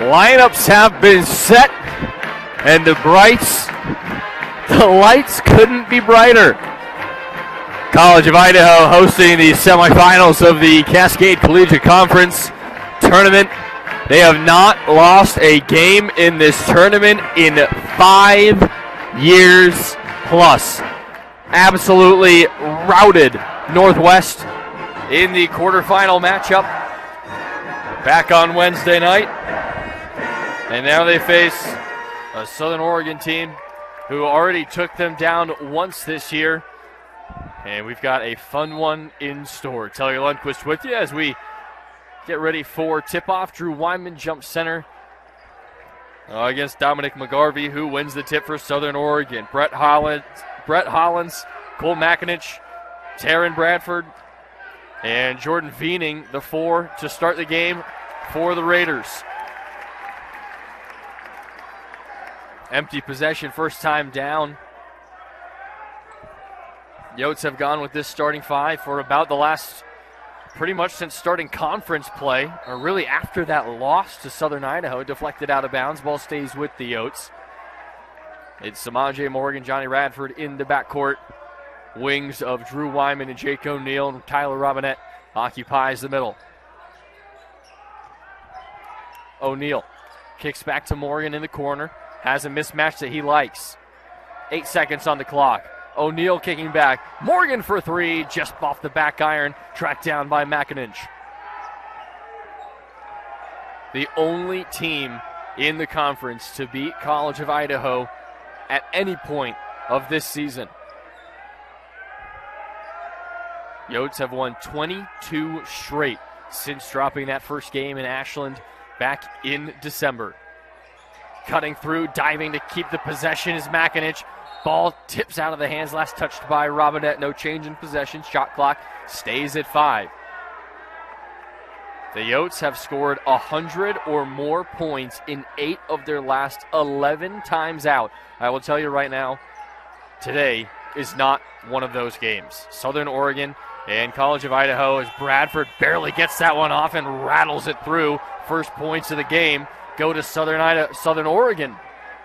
Lineups have been set, and the brights, the lights couldn't be brighter. College of Idaho hosting the semifinals of the Cascade Collegiate Conference tournament. They have not lost a game in this tournament in five years plus. Absolutely routed Northwest in the quarterfinal matchup back on Wednesday night. And now they face a Southern Oregon team who already took them down once this year. And we've got a fun one in store. Taylor Lundquist with you as we get ready for tip off. Drew Wyman jumps center uh, against Dominic McGarvey, who wins the tip for Southern Oregon. Brett Hollins, Brett Hollins, Cole McInich, Taryn Bradford, and Jordan Veening, the four to start the game for the Raiders. Empty possession, first time down. Yotes have gone with this starting five for about the last, pretty much since starting conference play, or really after that loss to Southern Idaho, deflected out of bounds. Ball stays with the Yotes. It's Samaje Morgan, Johnny Radford in the backcourt. Wings of Drew Wyman and Jake O'Neill and Tyler Robinette occupies the middle. O'Neill kicks back to Morgan in the corner. Has a mismatch that he likes. Eight seconds on the clock. O'Neill kicking back. Morgan for three, just off the back iron, tracked down by McInich. The only team in the conference to beat College of Idaho at any point of this season. Yotes have won 22 straight since dropping that first game in Ashland back in December. Cutting through, diving to keep the possession is McInich. Ball tips out of the hands, last touched by Robinette. No change in possession. Shot clock stays at five. The Yotes have scored 100 or more points in eight of their last 11 times out. I will tell you right now, today is not one of those games. Southern Oregon and College of Idaho as Bradford barely gets that one off and rattles it through. First points of the game go to Southern Idaho, Southern Oregon.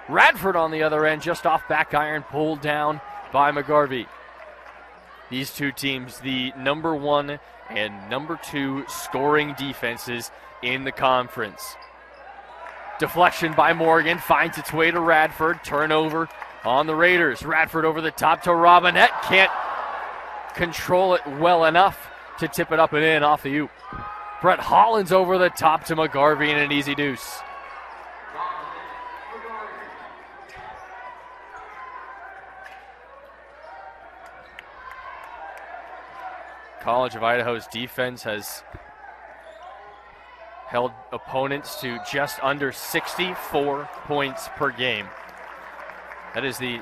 Radford on the other end, just off back iron, pulled down by McGarvey. These two teams, the number one and number two scoring defenses in the conference. Deflection by Morgan finds its way to Radford. Turnover on the Raiders. Radford over the top to Robinette. Can't control it well enough to tip it up and in off the oop. Brett Hollins over the top to McGarvey and an easy deuce. College of Idaho's defense has held opponents to just under 64 points per game. That is the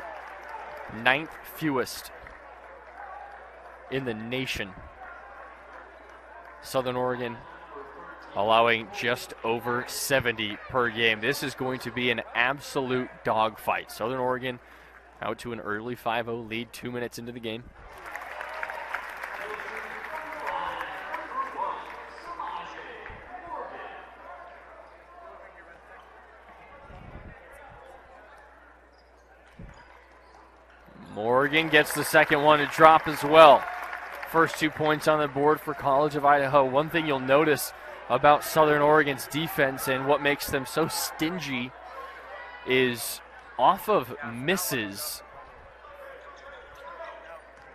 ninth fewest in the nation. Southern Oregon allowing just over 70 per game. This is going to be an absolute dogfight. Southern Oregon out to an early 5 0 lead two minutes into the game. Morgan gets the second one to drop as well. First two points on the board for College of Idaho. One thing you'll notice about Southern Oregon's defense and what makes them so stingy is off of misses,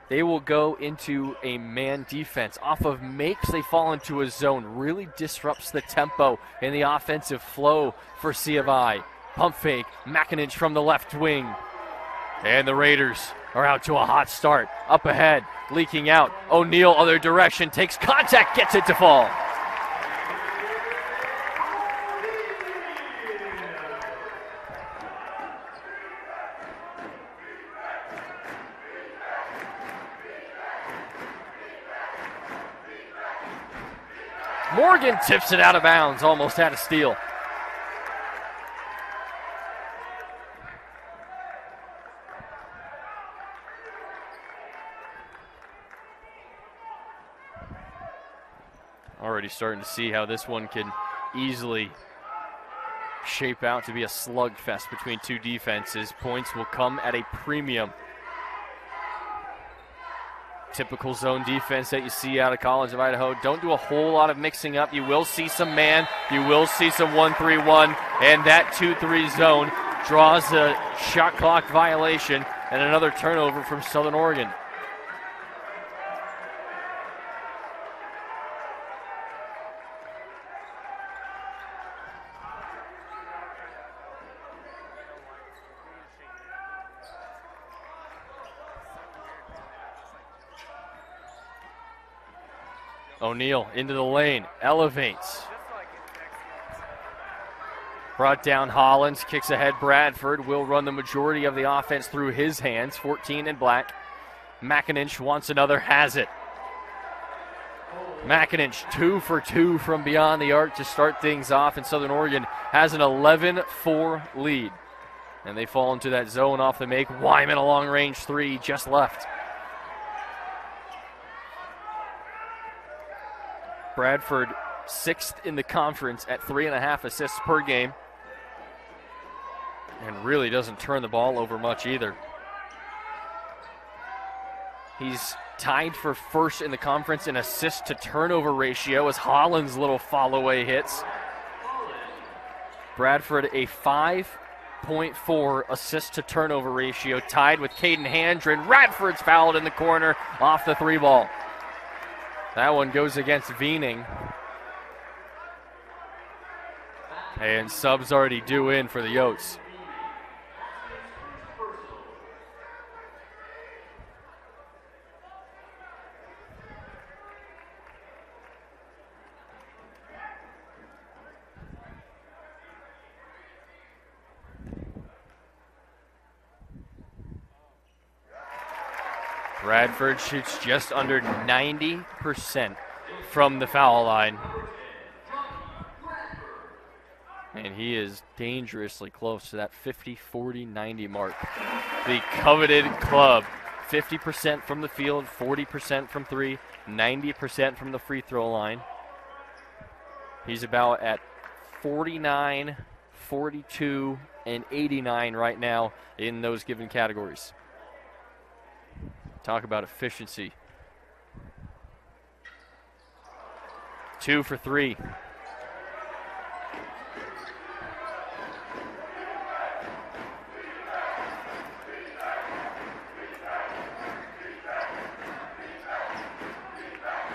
they will go into a man defense. Off of makes, they fall into a zone. Really disrupts the tempo and the offensive flow for C of I. Pump fake, McInich from the left wing. And the Raiders are out to a hot start. Up ahead, leaking out. O'Neill, other direction, takes contact, gets it to fall. Morgan tips it out of bounds, almost had a steal. Already starting to see how this one can easily shape out to be a slugfest between two defenses. Points will come at a premium. Typical zone defense that you see out of College of Idaho. Don't do a whole lot of mixing up. You will see some man, you will see some 1 3 1, and that 2 3 zone draws a shot clock violation and another turnover from Southern Oregon. O'Neill into the lane, elevates. Brought down Hollins, kicks ahead Bradford, will run the majority of the offense through his hands, 14 in black. McIninch wants another, has it. McIninch, two for two from beyond the arc to start things off, and Southern Oregon has an 11 4 lead. And they fall into that zone off the make. Wyman, a long range three, just left. Bradford sixth in the conference at three and a half assists per game. And really doesn't turn the ball over much either. He's tied for first in the conference in assist to turnover ratio as Hollins' little fall away hits. Bradford a 5.4 assist to turnover ratio, tied with Caden Handren. Radford's fouled in the corner off the three ball. That one goes against Veening. And subs already due in for the Yotes. Bradford shoots just under 90% from the foul line. And he is dangerously close to that 50 40 90 mark. The coveted club 50% from the field, 40% from three, 90% from the free throw line. He's about at 49, 42, and 89 right now in those given categories. Talk about efficiency. Two for three.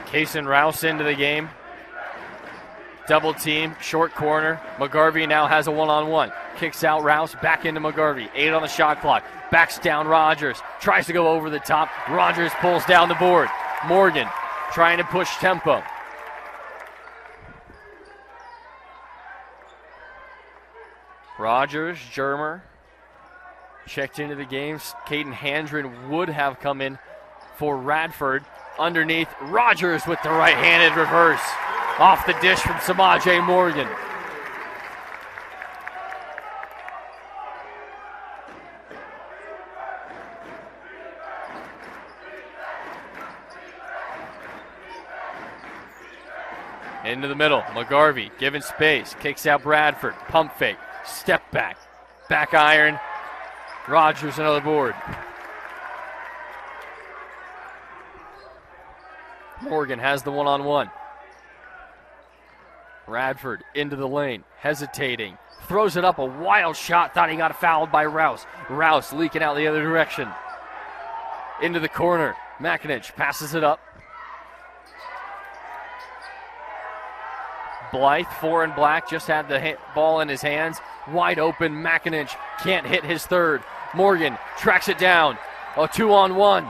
Kason Rouse into the game. Double team, short corner. McGarvey now has a one on one. Kicks out Rouse, back into McGarvey. Eight on the shot clock. Backs down Rogers. Tries to go over the top. Rogers pulls down the board. Morgan trying to push tempo. Rogers, Germer checked into the game. Caden Handren would have come in for Radford. Underneath, Rogers with the right handed reverse. Off the dish from Samaje Morgan. Into the middle, McGarvey given space, kicks out Bradford, pump fake, step back, back iron, Rogers another board. Morgan has the one on one. Radford into the lane, hesitating, throws it up a wild shot. Thought he got fouled by Rouse. Rouse leaking out the other direction. Into the corner. McIninch passes it up. Blythe, four and black, just had the ball in his hands. Wide open. McIninch can't hit his third. Morgan tracks it down. A two on one.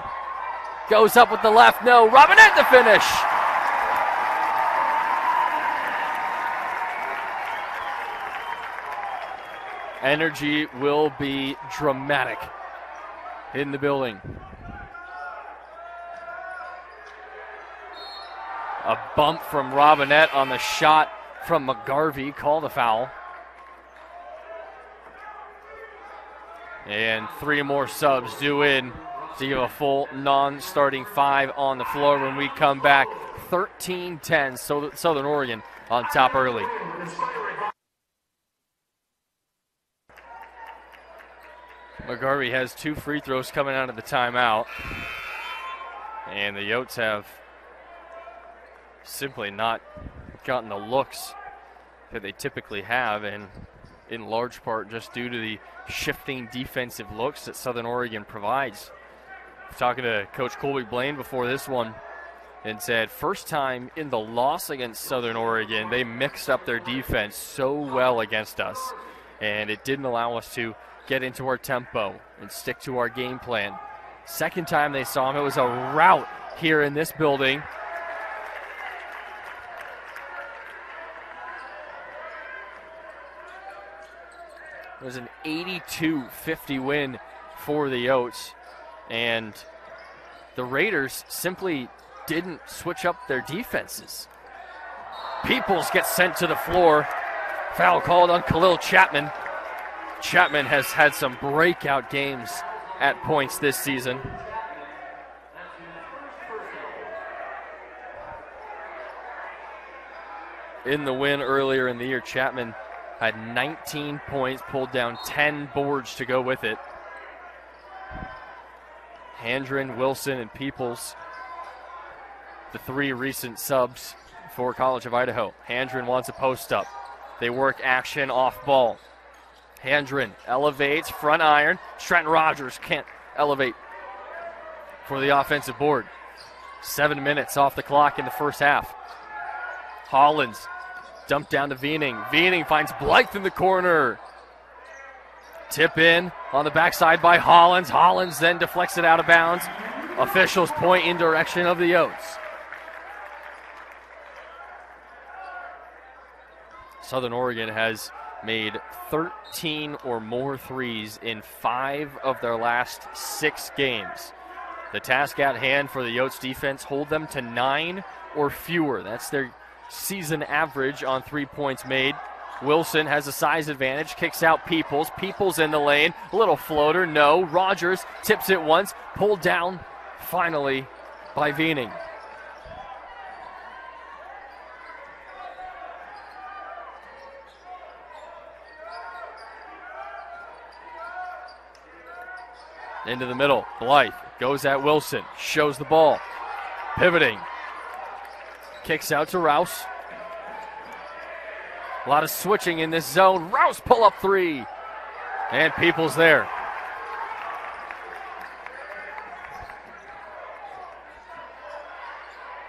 Goes up with the left. No. Robinette to finish. Energy will be dramatic in the building. A bump from Robinette on the shot from McGarvey. Call the foul. And three more subs due in to give a full non starting five on the floor when we come back. 13 10, Southern Oregon on top early. McGarvey has two free throws coming out of the timeout. And the Yotes have simply not gotten the looks that they typically have, and in large part just due to the shifting defensive looks that Southern Oregon provides. Talking to Coach Colby Blaine before this one, and said first time in the loss against Southern Oregon, they mixed up their defense so well against us, and it didn't allow us to get into our tempo and stick to our game plan. Second time they saw him, it was a rout here in this building. It was an 82 50 win for the Yotes. And the Raiders simply didn't switch up their defenses. Peoples gets sent to the floor. Foul called on Khalil Chapman. Chapman has had some breakout games at points this season. In the win earlier in the year, Chapman had 19 points, pulled down 10 boards to go with it. Handren, Wilson, and Peoples, the three recent subs for College of Idaho. Handren wants a post up. They work action off ball. Handren elevates, front iron. Stratton Rogers can't elevate for the offensive board. Seven minutes off the clock in the first half. Hollins dumped down to Veening. Veening finds Blythe in the corner. Tip in on the backside by Hollins. Hollins then deflects it out of bounds. Officials point in direction of the Yotes. Southern Oregon has made 13 or more threes in five of their last six games. The task at hand for the Yotes defense hold them to nine or fewer. That's their season average on three points made. Wilson has a size advantage, kicks out Peoples. Peoples in the lane, a little floater, no. Rogers tips it once, pulled down finally by Veening. Into the middle, Blythe goes at Wilson, shows the ball, pivoting, kicks out to Rouse. A lot of switching in this zone. Rouse pull up three. And Peoples there.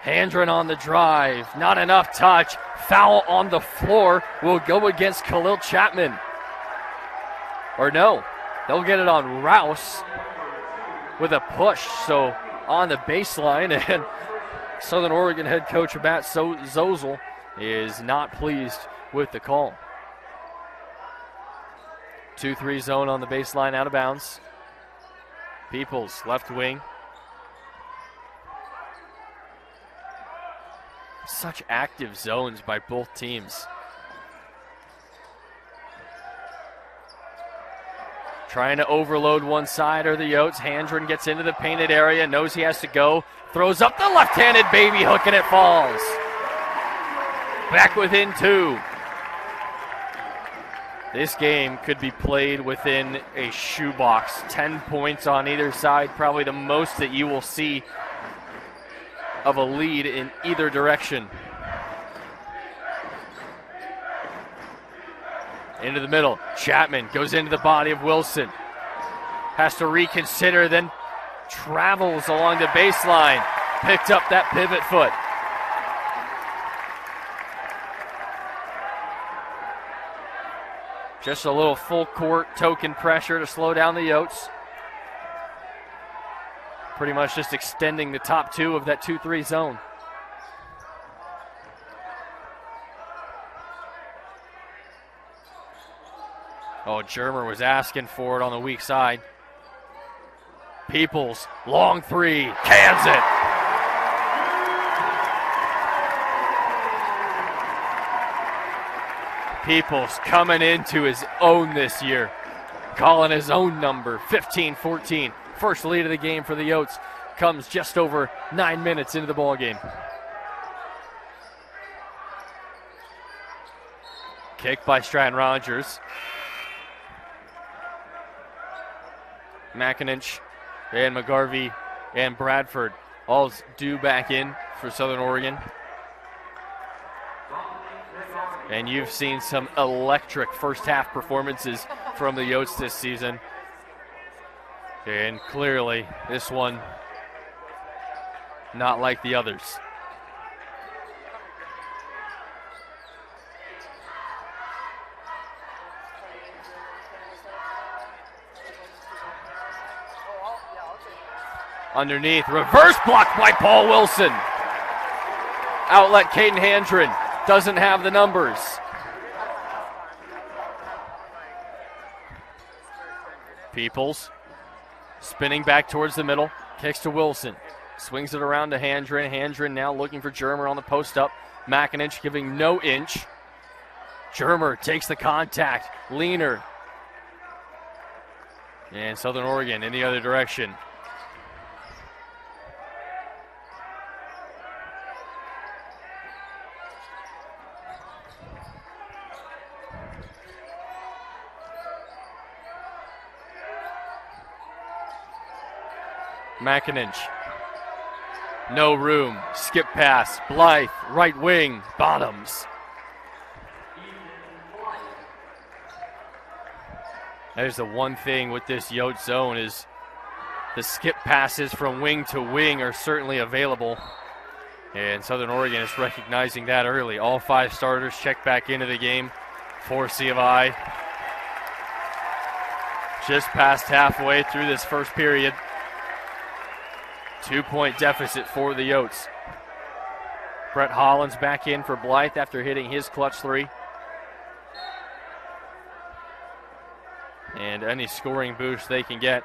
Handren on the drive. Not enough touch. Foul on the floor will go against Khalil Chapman. Or no, they'll get it on Rouse with a push. So on the baseline, and Southern Oregon head coach Matt Zozel is not pleased with the call. 2 3 zone on the baseline out of bounds. Peoples, left wing. Such active zones by both teams. Trying to overload one side or the Yotes. Handren gets into the painted area, knows he has to go, throws up the left handed baby hook, and it falls. Back within two. This game could be played within a shoebox. 10 points on either side, probably the most that you will see of a lead in either direction. Into the middle. Chapman goes into the body of Wilson. Has to reconsider, then travels along the baseline. Picked up that pivot foot. Just a little full court token pressure to slow down the Yotes. Pretty much just extending the top two of that 2 3 zone. Oh, Germer was asking for it on the weak side. Peoples, long three, cans it. Peoples coming into his own this year, calling his own number 15 14. First lead of the game for the Yotes comes just over nine minutes into the ball game. Kick by Stratton Rogers. McIninch and McGarvey and Bradford all due back in for Southern Oregon. And you've seen some electric first half performances from the Yotes this season. And clearly, this one not like the others. Underneath, reverse block by Paul Wilson. Outlet Caden Handren doesn't have the numbers. Peoples spinning back towards the middle, kicks to Wilson, swings it around to Handren. Handren now looking for Germer on the post up. McIninch giving no inch. Germer takes the contact. Leaner. And Southern Oregon in the other direction. McIninch. No room. Skip pass. Blythe. Right wing. Bottoms. There's the one thing with this Yote zone is the skip passes from wing to wing are certainly available. And Southern Oregon is recognizing that early. All five starters check back into the game for C of I. Just past halfway through this first period. Two point deficit for the Yotes. Brett Hollins back in for Blythe after hitting his clutch three. And any scoring boost they can get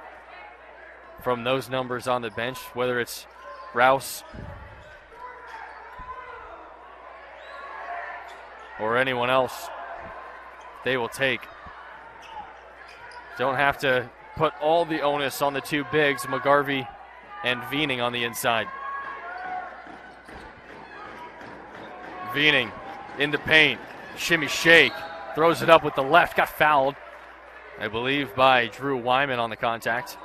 from those numbers on the bench, whether it's Rouse or anyone else, they will take. Don't have to put all the onus on the two bigs, McGarvey and Veening on the inside. Veening in the paint, shimmy shake, throws it up with the left, got fouled, I believe, by Drew Wyman on the contact.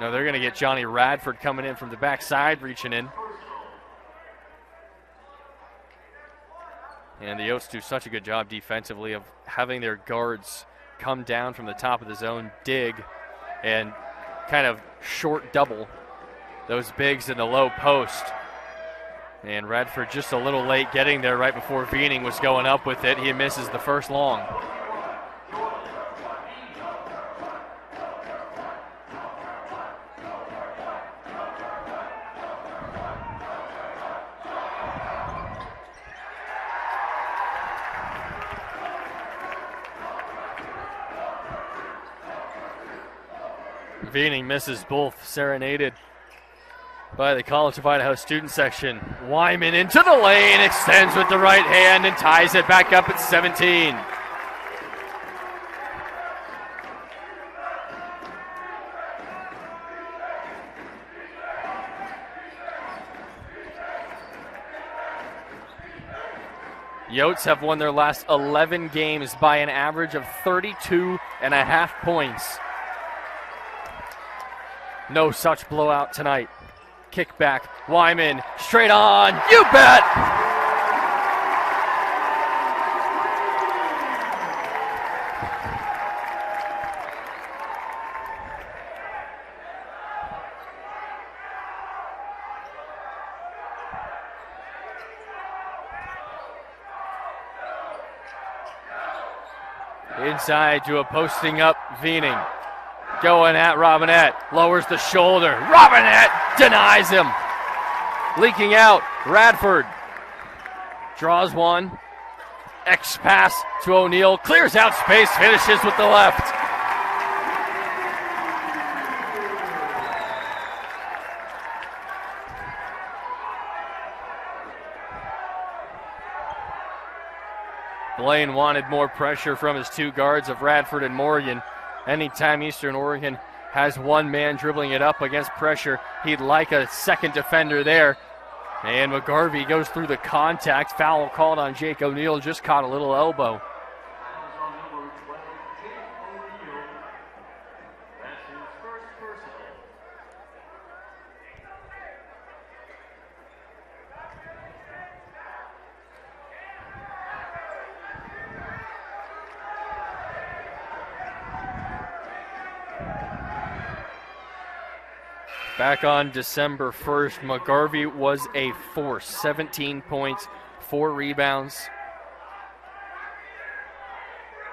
No, they're going to get Johnny Radford coming in from the backside, reaching in. And the Yotes do such a good job defensively of having their guards come down from the top of the zone, dig, and kind of short double those bigs in the low post. And Radford just a little late getting there right before Veening was going up with it. He misses the first long. Misses both, serenaded by the College of Idaho student section. Wyman into the lane, extends with the right hand and ties it back up at 17. Yotes have won their last 11 games by an average of 32 and a half points. No such blowout tonight. Kick back. Wyman straight on. You bet. Inside to a posting up Veening. Going at Robinette. Lowers the shoulder. Robinette denies him. Leaking out. Radford draws one. X pass to O'Neill. Clears out space. Finishes with the left. Blaine wanted more pressure from his two guards of Radford and Morgan anytime Eastern Oregon has one man dribbling it up against pressure, he'd like a second defender there. And McGarvey goes through the contact. Foul called on Jake O'Neill, just caught a little elbow. Back on December 1st, McGarvey was a force 17 points, four rebounds.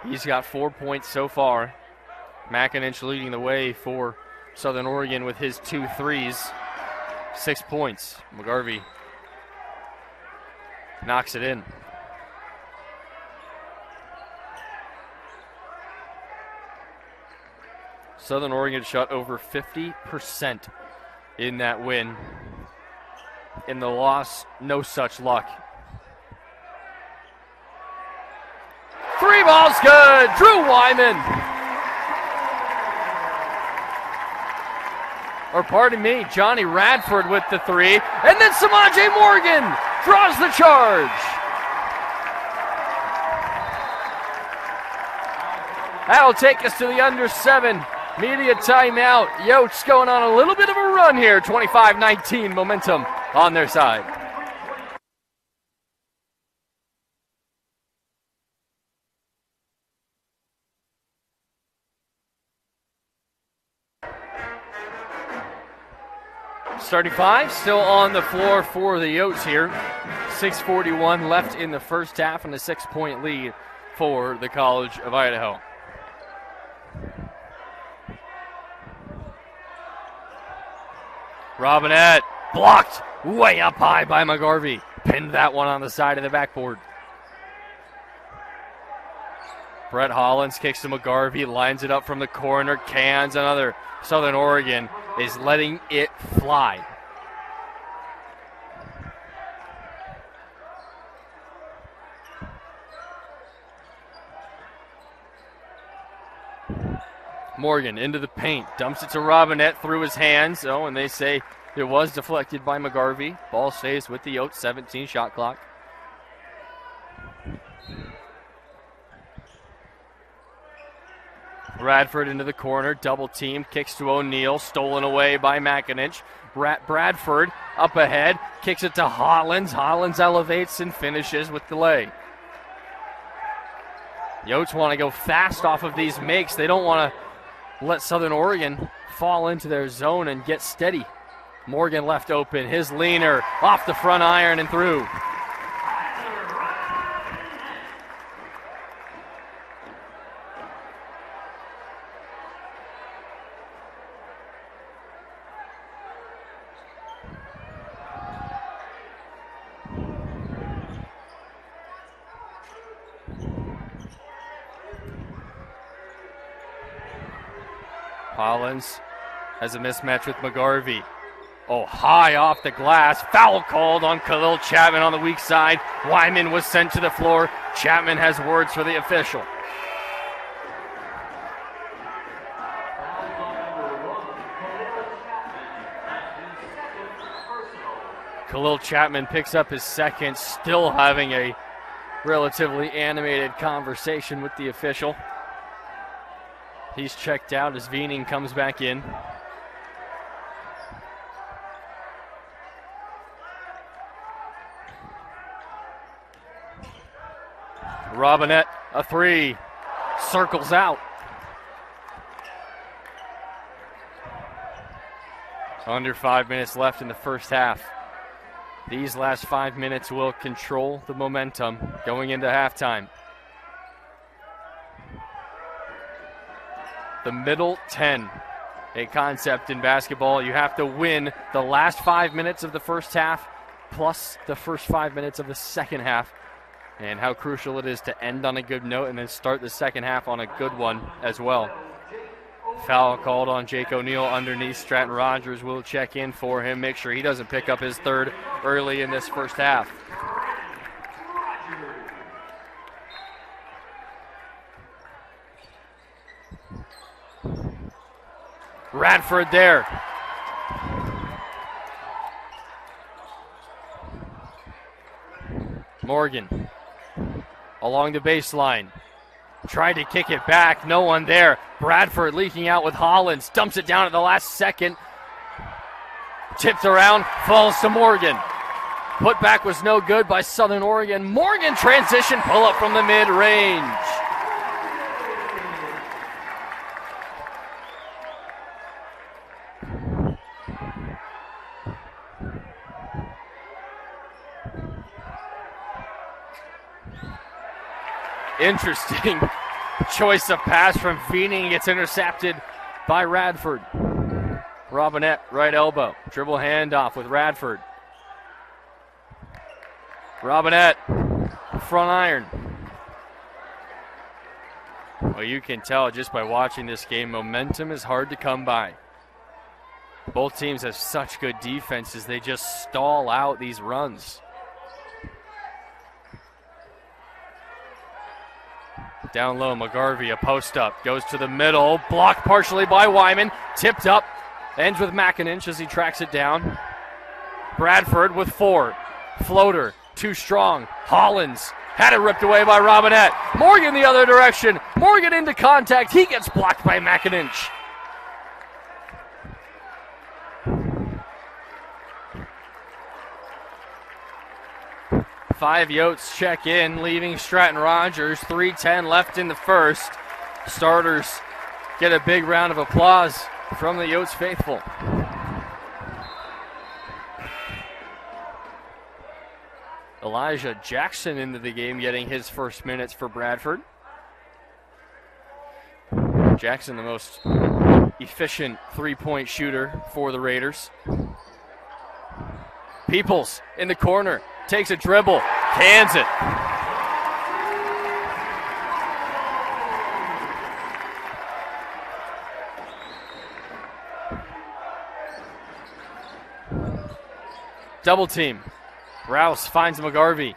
He's got four points so far. Mackinich leading the way for Southern Oregon with his two threes. Six points. McGarvey knocks it in. Southern Oregon shot over 50% in that win. In the loss, no such luck. Three balls good. Drew Wyman. Or pardon me, Johnny Radford with the three. And then Samaje Morgan draws the charge. That'll take us to the under seven. Media timeout. Yotes going on a little bit of a run here. 25 19 momentum on their side. Starting five, still on the floor for the Yotes here. 6.41 left in the first half and a six point lead for the College of Idaho. Robinette blocked way up high by McGarvey. Pinned that one on the side of the backboard. Brett Hollins kicks to McGarvey, lines it up from the corner, cans another. Southern Oregon is letting it fly. Morgan into the paint, dumps it to Robinette through his hands. Oh, and they say it was deflected by McGarvey. Ball stays with the Yotes, 17 shot clock. Radford into the corner, double team, kicks to O'Neill, stolen away by McInich. Bradford up ahead, kicks it to Hollins. Hollins elevates and finishes with delay. Yotes want to go fast off of these makes. They don't want to let Southern Oregon fall into their zone and get steady. Morgan left open, his leaner off the front iron and through. Hollins has a mismatch with McGarvey. Oh, high off the glass. Foul called on Khalil Chapman on the weak side. Wyman was sent to the floor. Chapman has words for the official. Khalil Chapman picks up his second, still having a relatively animated conversation with the official. He's checked out as Veening comes back in. Robinette, a three, circles out. Under five minutes left in the first half. These last five minutes will control the momentum going into halftime. The middle 10. A concept in basketball. You have to win the last five minutes of the first half plus the first five minutes of the second half. And how crucial it is to end on a good note and then start the second half on a good one as well. Foul called on Jake O'Neill underneath. Stratton Rogers will check in for him, make sure he doesn't pick up his third early in this first half. Radford there. Morgan along the baseline. Tried to kick it back. No one there. Bradford leaking out with Hollins. Dumps it down at the last second. Tipped around. Falls to Morgan. Put back was no good by Southern Oregon. Morgan transition pull up from the mid range. Interesting choice of pass from Feeney. gets intercepted by Radford. Robinette, right elbow. Dribble handoff with Radford. Robinette, front iron. Well, you can tell just by watching this game, momentum is hard to come by. Both teams have such good defenses, they just stall out these runs. Down low, McGarvey, a post up, goes to the middle, blocked partially by Wyman, tipped up, ends with McIninch as he tracks it down. Bradford with four, floater, too strong. Hollins had it ripped away by Robinette. Morgan the other direction. Morgan into contact. He gets blocked by McIninch. Five Yotes check in, leaving Stratton Rogers. 3.10 left in the first. Starters get a big round of applause from the Yotes faithful. Elijah Jackson into the game, getting his first minutes for Bradford. Jackson, the most efficient three point shooter for the Raiders. Peoples in the corner, takes a dribble, cans it. Double team. Rouse finds McGarvey.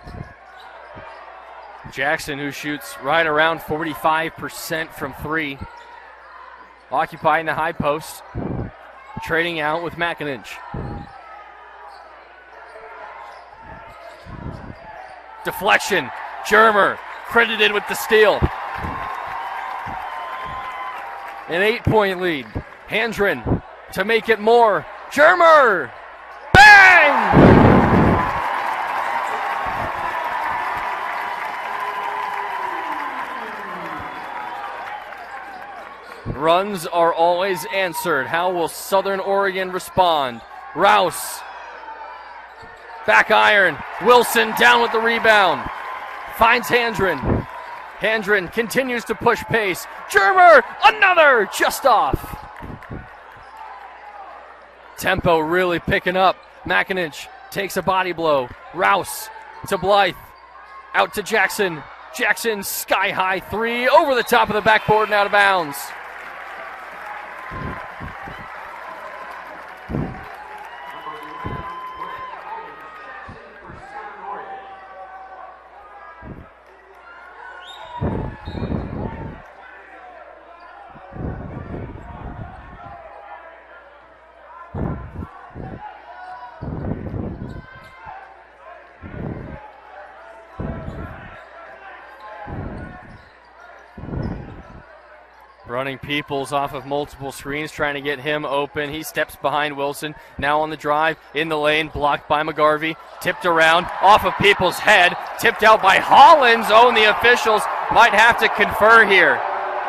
Jackson, who shoots right around 45% from three, occupying the high post, trading out with McIninch. Deflection. Germer credited with the steal. An eight point lead. Handren to make it more. Germer! Bang! Runs are always answered. How will Southern Oregon respond? Rouse. Back iron. Wilson down with the rebound. Finds Handren. Handren continues to push pace. Germer, another just off. Tempo really picking up. McIninch takes a body blow. Rouse to Blythe. Out to Jackson. Jackson sky high three over the top of the backboard and out of bounds. Running Peoples off of multiple screens, trying to get him open. He steps behind Wilson. Now on the drive, in the lane, blocked by McGarvey. Tipped around, off of Peoples' head. Tipped out by Hollins. Oh, and the officials might have to confer here.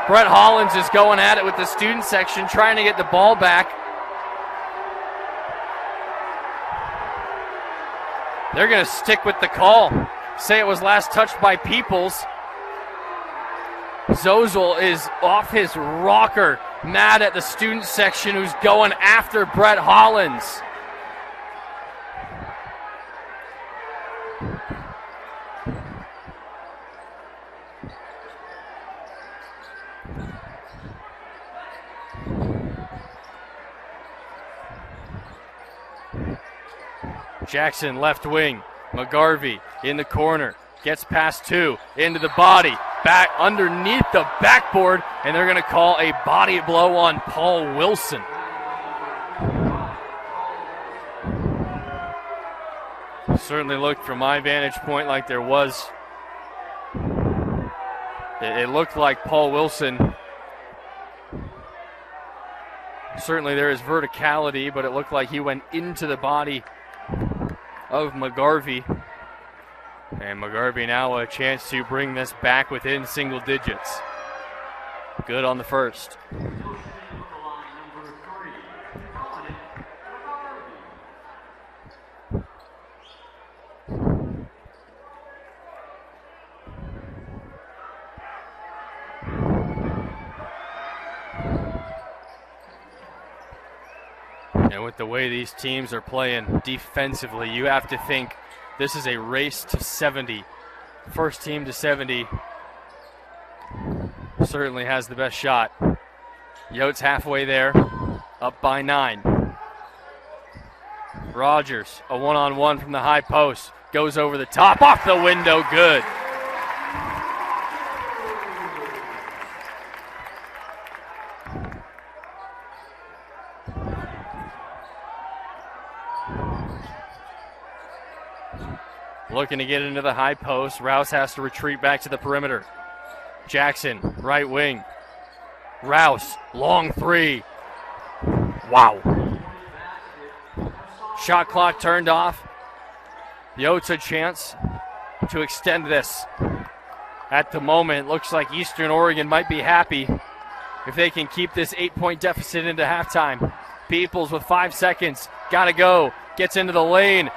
Brett Hollins is going at it with the student section, trying to get the ball back. They're going to stick with the call. Say it was last touched by Peoples. Zozel is off his rocker, mad at the student section who's going after Brett Hollins. Jackson left wing. McGarvey in the corner. Gets past two. Into the body back underneath the backboard, and they're going to call a body blow on Paul Wilson. Certainly looked from my vantage point like there was. It, looked like Paul Wilson. Certainly there is verticality, but it looked like he went into the body of McGarvey. And McGarvey now a chance to bring this back within single digits. Good on the first. And with the way these teams are playing defensively, you have to think this is a race to 70. First team to 70 certainly has the best shot. Yotes halfway there, up by nine. Rogers, a one on one from the high post, goes over the top, off the window, good. Looking to get into the high post. Rouse has to retreat back to the perimeter. Jackson, right wing. Rouse, long three. Wow. Shot clock turned off. Yotes a chance to extend this. At the moment, looks like Eastern Oregon might be happy if they can keep this eight point deficit into halftime. Peoples with five seconds. Gotta go. Gets into the lane.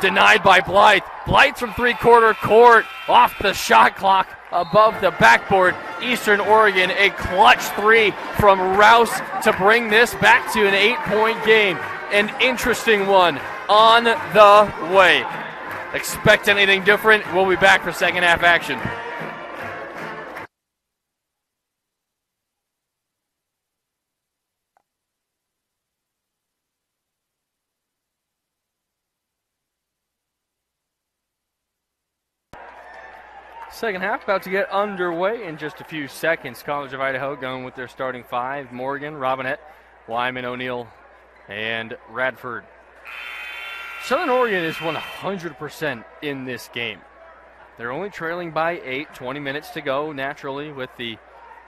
Denied by Blythe. Blythe from three quarter court. Off the shot clock. Above the backboard. Eastern Oregon, a clutch three from Rouse to bring this back to an eight point game. An interesting one on the way. Expect anything different? We'll be back for second half action. Second half about to get underway in just a few seconds. College of Idaho going with their starting five Morgan, Robinette, Wyman, O'Neill, and Radford. Southern Oregon is 100% in this game. They're only trailing by eight, 20 minutes to go naturally with the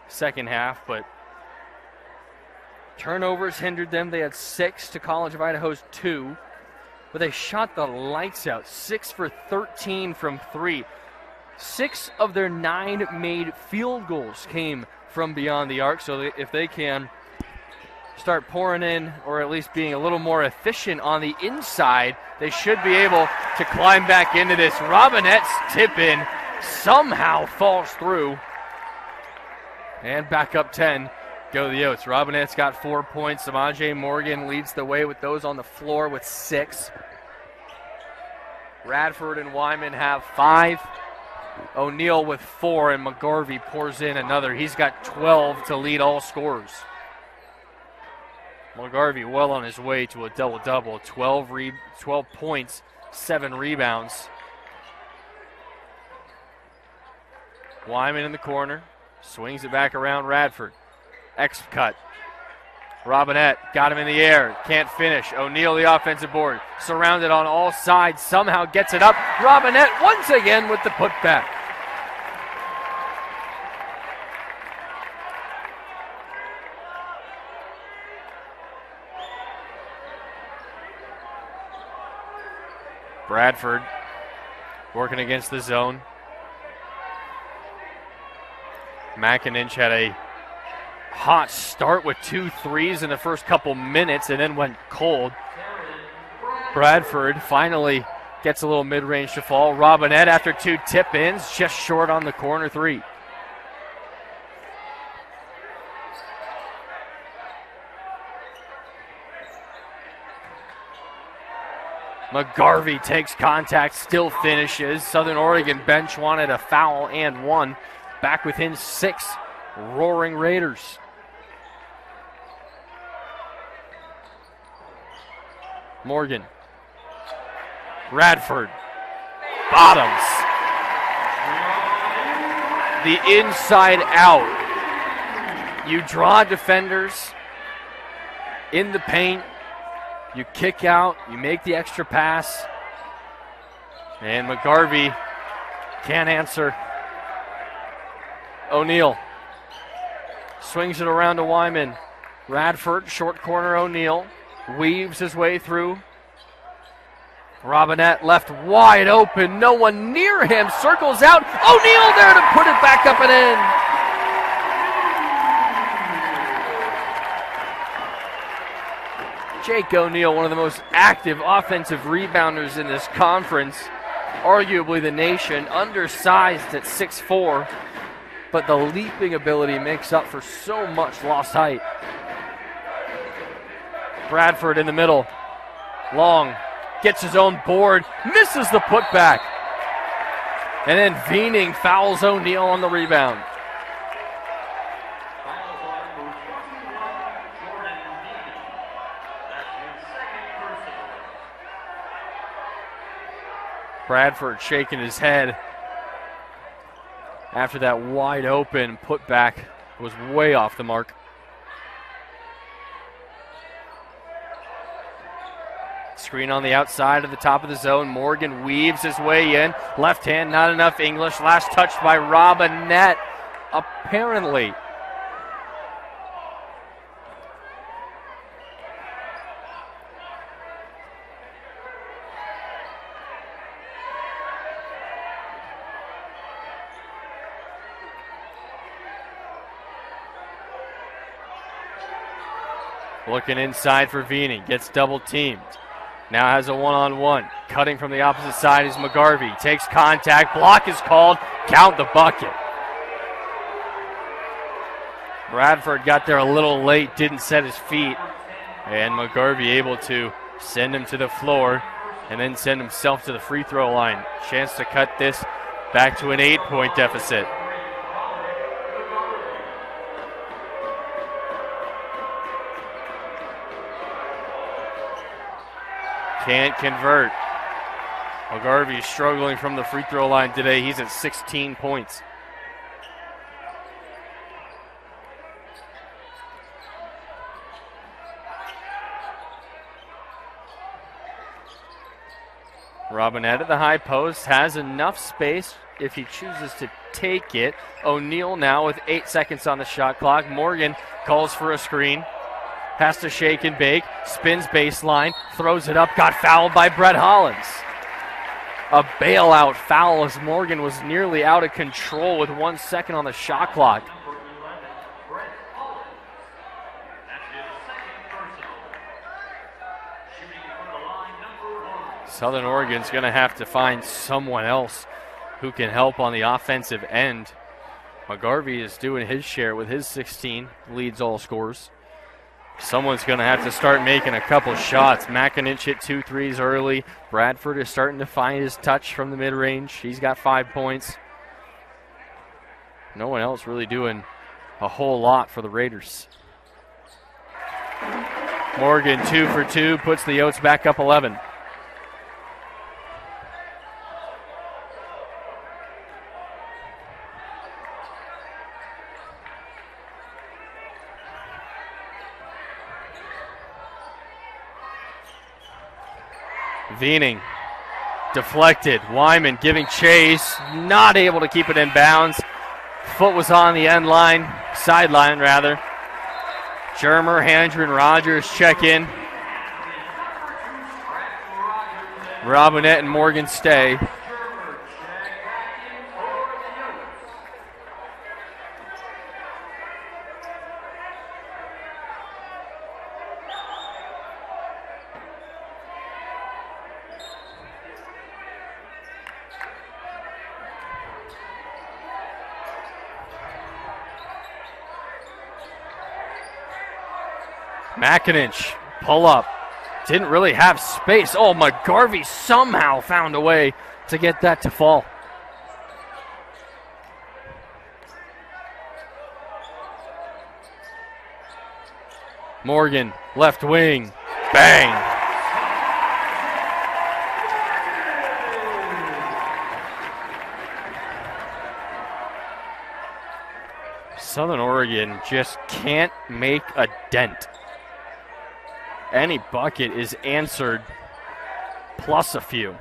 second half, but turnovers hindered them. They had six to College of Idaho's two, but they shot the lights out. Six for 13 from three. Six of their nine made field goals came from beyond the arc. So if they can start pouring in, or at least being a little more efficient on the inside, they should be able to climb back into this. Robinette's tip in somehow falls through. And back up 10 go the Yotes. Robinette's got four points. Samaje Morgan leads the way with those on the floor with six. Radford and Wyman have five. O'Neill with four, and McGarvey pours in another. He's got 12 to lead all scorers. McGarvey well on his way to a double double 12, re- 12 points, 7 rebounds. Wyman in the corner, swings it back around Radford. X cut. Robinette got him in the air, can't finish. O'Neill, the offensive board, surrounded on all sides, somehow gets it up. Robinette once again with the putback. Bradford working against the zone. McIninch had a hot start with two threes in the first couple minutes and then went cold. Bradford finally gets a little mid range to fall. Robinette, after two tip ins, just short on the corner three. McGarvey takes contact, still finishes. Southern Oregon bench wanted a foul and one. Back within six, Roaring Raiders. Morgan. Radford. Bottoms. The inside out. You draw defenders in the paint you kick out, you make the extra pass, and McGarvey can't answer. O'Neill swings it around to Wyman. Radford, short corner O'Neill, weaves his way through. Robinette left wide open, no one near him, circles out. O'Neill there to put it back up and in. Jake O'Neill, one of the most active offensive rebounders in this conference, arguably the nation, undersized at 6'4, but the leaping ability makes up for so much lost height. Bradford in the middle. Long gets his own board, misses the putback. And then Veening fouls O'Neill on the rebound. Bradford shaking his head after that wide open putback was way off the mark. Screen on the outside of the top of the zone. Morgan weaves his way in. Left hand, not enough English. Last touched by Robinette. Apparently. Looking inside for Veening. Gets double teamed. Now has a one on one. Cutting from the opposite side is McGarvey. Takes contact. Block is called. Count the bucket. Bradford got there a little late, didn't set his feet. And McGarvey able to send him to the floor and then send himself to the free throw line. Chance to cut this back to an eight point deficit. Can't convert. McGarvey struggling from the free throw line today. He's at 16 points. Robinette at the high post has enough space if he chooses to take it. O'Neill now with eight seconds on the shot clock. Morgan calls for a screen has to shake and bake, spins baseline, throws it up, got fouled by Brett Hollins. A bailout foul as Morgan was nearly out of control with one second on the shot clock. Southern Oregon's going to have to find someone else who can help on the offensive end. McGarvey is doing his share with his 16, leads all scores. Someone's going to have to start making a couple shots. McIninch hit two threes early. Bradford is starting to find his touch from the mid range. He's got five points. No one else really doing a whole lot for the Raiders. Morgan, two for two, puts the Yotes back up 11. Veening deflected. Wyman giving chase, not able to keep it in bounds. Foot was on the end line, sideline rather. Germer, Handren, Rogers check in. Robinette and Morgan stay. McIninch, pull up. Didn't really have space. Oh, McGarvey somehow found a way to get that to fall. Morgan, left wing. Bang. Southern Oregon just can't make a dent any bucket is answered plus a few.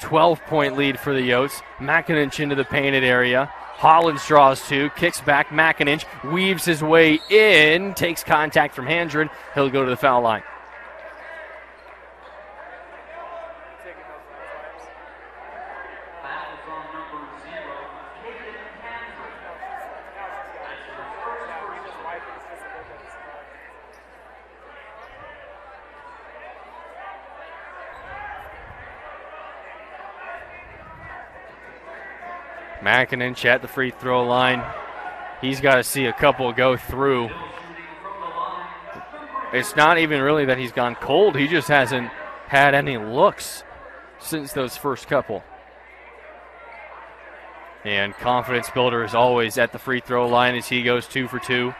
12 point lead for the Yotes. McIninch into the painted area. Hollins draws two, kicks back. McIninch weaves his way in, takes contact from Handren. He'll go to the foul line. McIninch at the free throw line. He's got to see a couple go through. It's not even really that he's gone cold, he just hasn't had any looks since those first couple. And confidence builder is always at the free throw line as he goes two for two.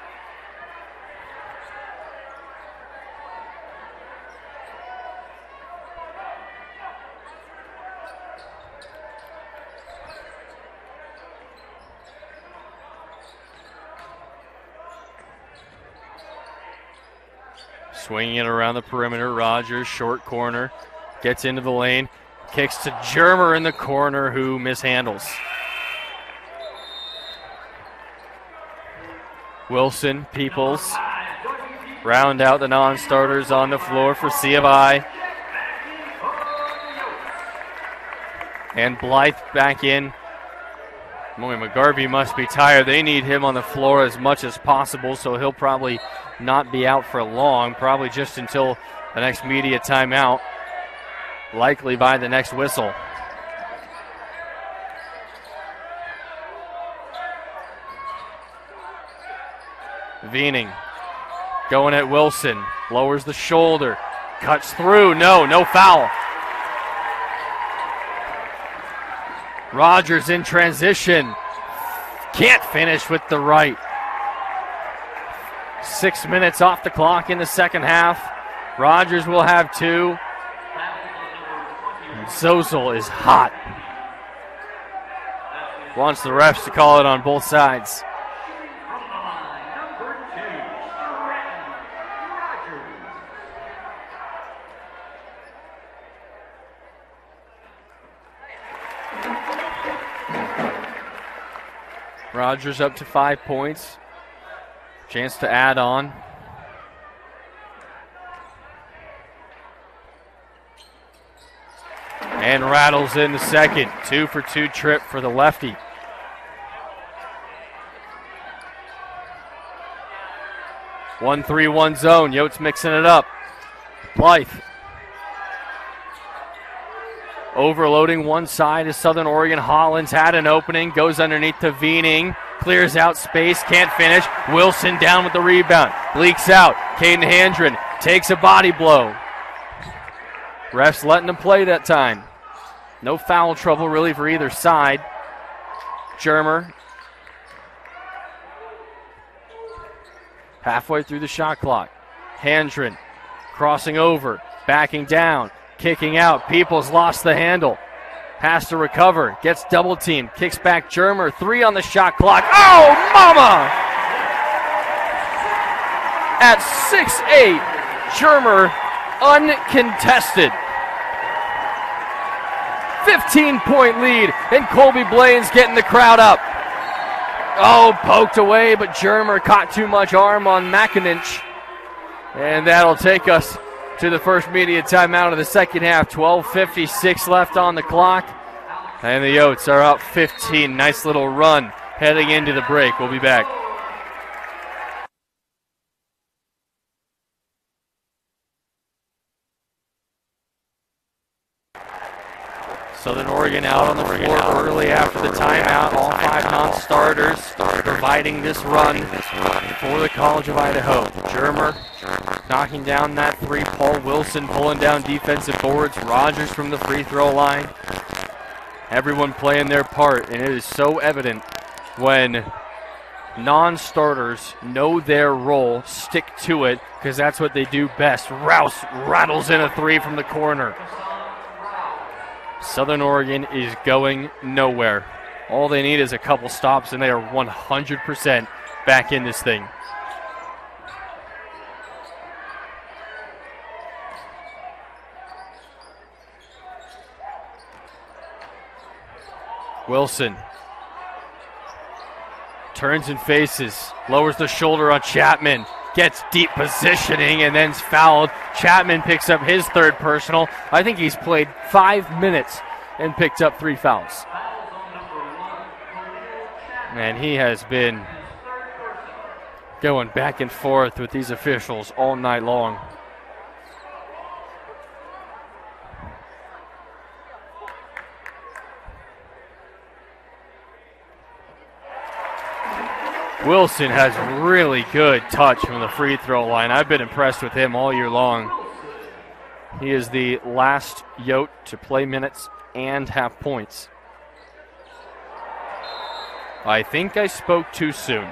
Swinging it around the perimeter. Rogers, short corner, gets into the lane, kicks to Germer in the corner, who mishandles. Wilson, Peoples, round out the non starters on the floor for C of I. And Blythe back in. Boy, McGarvey must be tired. They need him on the floor as much as possible, so he'll probably not be out for long, probably just until the next media timeout, likely by the next whistle. Veening going at Wilson, lowers the shoulder, cuts through. No, no foul. Rogers in transition. Can't finish with the right. Six minutes off the clock in the second half. Rogers will have two. Zozel is hot. Wants the refs to call it on both sides. Rogers up to five points. Chance to add on. And rattles in the second. Two for two trip for the lefty. One three one zone. Yotes mixing it up. Blythe. Overloading one side is Southern Oregon. Hollins had an opening, goes underneath to Veening clears out space, can't finish. Wilson down with the rebound, leaks out. Caden Handren takes a body blow. Refs letting him play that time. No foul trouble really for either side. Germer halfway through the shot clock. Handren crossing over, backing down, kicking out. Peoples lost the handle. Has to recover. Gets double teamed. Kicks back Germer. Three on the shot clock. Oh, mama! At six eight, Germer uncontested. 15 point lead, and Colby Blaine's getting the crowd up. Oh, poked away, but Germer caught too much arm on McIninch. And that'll take us to the first media timeout of the second half. 12.56 left on the clock. And the Yotes are up 15. Nice little run heading into the break. We'll be back. Southern Oregon out on the floor early after the timeout. All five non-starters providing this run for the College of Idaho. Germer knocking down that three. Paul Wilson pulling down defensive boards. Rogers from the free throw line. Everyone playing their part, and it is so evident when non-starters know their role, stick to it, because that's what they do best. Rouse rattles in a three from the corner. Southern Oregon is going nowhere. All they need is a couple stops, and they are 100% back in this thing. Wilson turns and faces, lowers the shoulder on Chapman gets deep positioning and then's fouled. Chapman picks up his third personal. I think he's played five minutes and picked up three fouls. And he has been going back and forth with these officials all night long. Wilson has really good touch from the free throw line. I've been impressed with him all year long. He is the last Yote to play minutes and have points. I think I spoke too soon.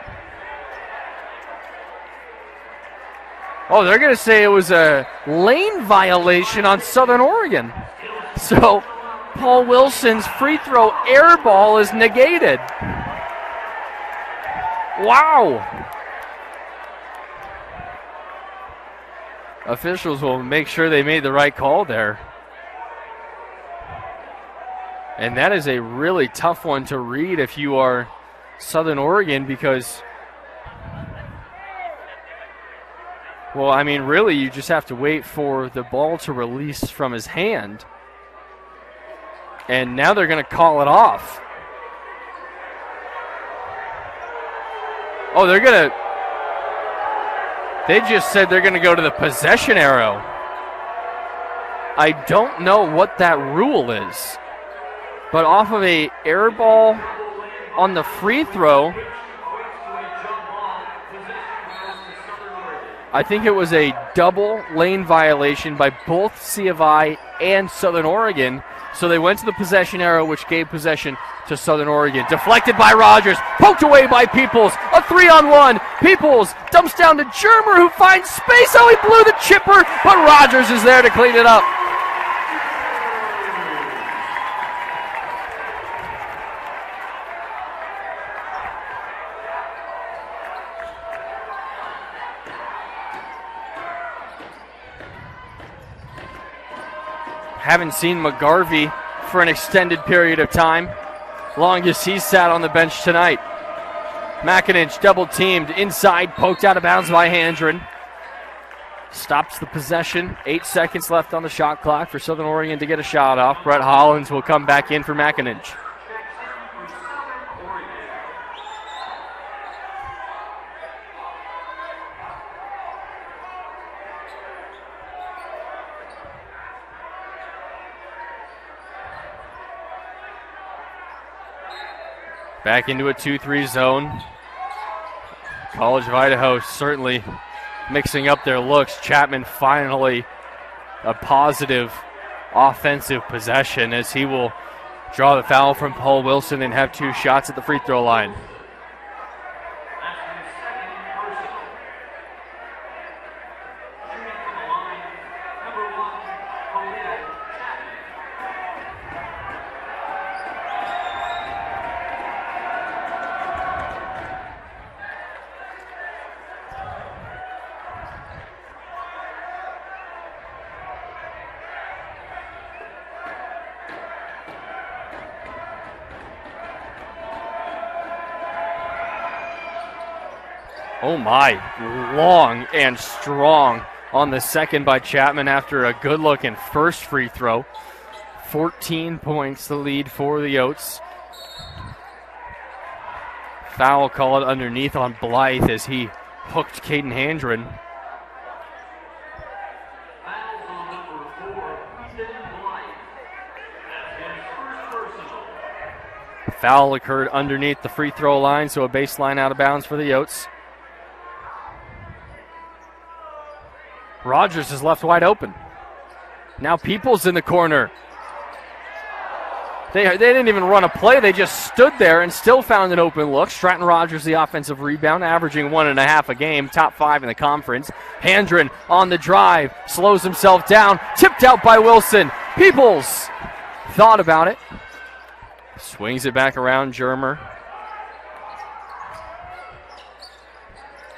Oh, they're going to say it was a lane violation on Southern Oregon. So Paul Wilson's free throw air ball is negated. Wow. Officials will make sure they made the right call there. And that is a really tough one to read if you are Southern Oregon because, well, I mean, really, you just have to wait for the ball to release from his hand. And now they're going to call it off. Oh, they're going to. They just said they're going to go to the possession arrow. I don't know what that rule is. But off of a air ball on the free throw, I think it was a double lane violation by both C and Southern Oregon. So they went to the possession arrow, which gave possession to Southern Oregon. Deflected by Rogers, poked away by Peoples. A three on one. Peoples dumps down to Germer, who finds space. Oh, he blew the chipper, but Rogers is there to clean it up. Haven't seen McGarvey for an extended period of time. Longest he's sat on the bench tonight. Makinich double teamed inside, poked out of bounds by Handren. Stops the possession. Eight seconds left on the shot clock for Southern Oregon to get a shot off. Brett Hollins will come back in for Makinich. Back into a 2 3 zone. College of Idaho certainly mixing up their looks. Chapman finally a positive offensive possession as he will draw the foul from Paul Wilson and have two shots at the free throw line. My, long and strong on the second by Chapman after a good looking first free throw. 14 points the lead for the Yotes. Foul called underneath on Blythe as he hooked Caden Handren. Foul occurred underneath the free throw line, so a baseline out of bounds for the Yotes. Rogers is left wide open. Now Peoples in the corner. They, they didn't even run a play. They just stood there and still found an open look. Stratton Rogers, the offensive rebound, averaging one and a half a game, top five in the conference. Handren on the drive, slows himself down, tipped out by Wilson. Peoples thought about it, swings it back around Germer.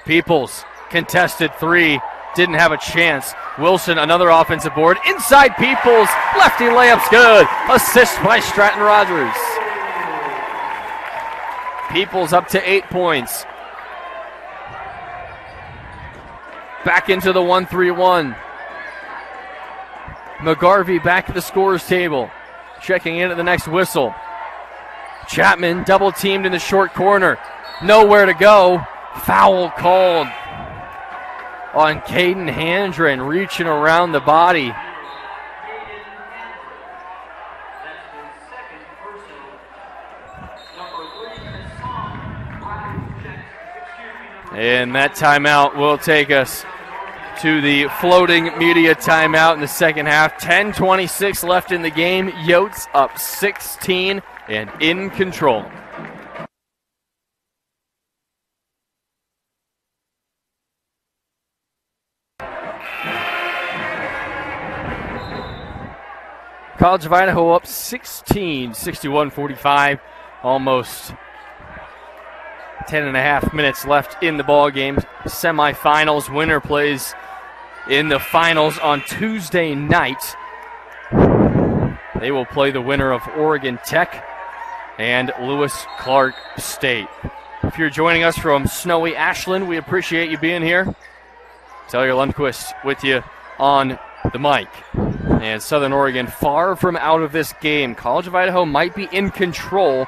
Peoples contested three, didn't have a chance. Wilson, another offensive board. Inside Peoples. Lefty layup's good. Assist by Stratton Rogers. Peoples up to eight points. Back into the 1 3 1. McGarvey back at the scorer's table. Checking in at the next whistle. Chapman double teamed in the short corner. Nowhere to go. Foul called on Caden Handren, reaching around the body. And that timeout will take us to the floating media timeout in the second half. 10:26 left in the game. Yotes up 16 and in control. College of Idaho up 16, 61 45. Almost 10 and a half minutes left in the ball game. Semifinals winner plays in the finals on Tuesday night. They will play the winner of Oregon Tech and Lewis Clark State. If you're joining us from snowy Ashland, we appreciate you being here. Taylor Lundquist with you on the mic. And Southern Oregon far from out of this game. College of Idaho might be in control,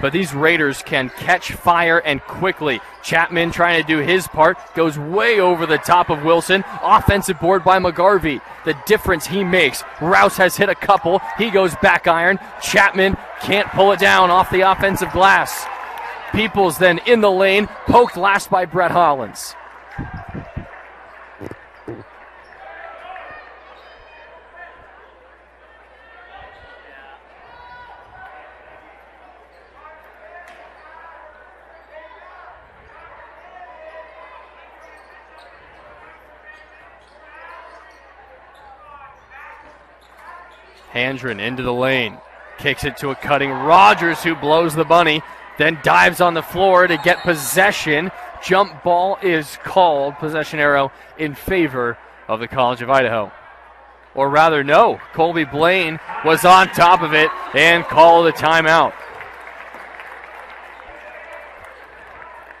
but these Raiders can catch fire and quickly. Chapman trying to do his part, goes way over the top of Wilson. Offensive board by McGarvey. The difference he makes. Rouse has hit a couple. He goes back iron. Chapman can't pull it down off the offensive glass. Peoples then in the lane, poked last by Brett Hollins. Handren into the lane. Kicks it to a cutting Rogers who blows the bunny, then dives on the floor to get possession. Jump ball is called. Possession arrow in favor of the College of Idaho. Or rather, no. Colby Blaine was on top of it and called a timeout.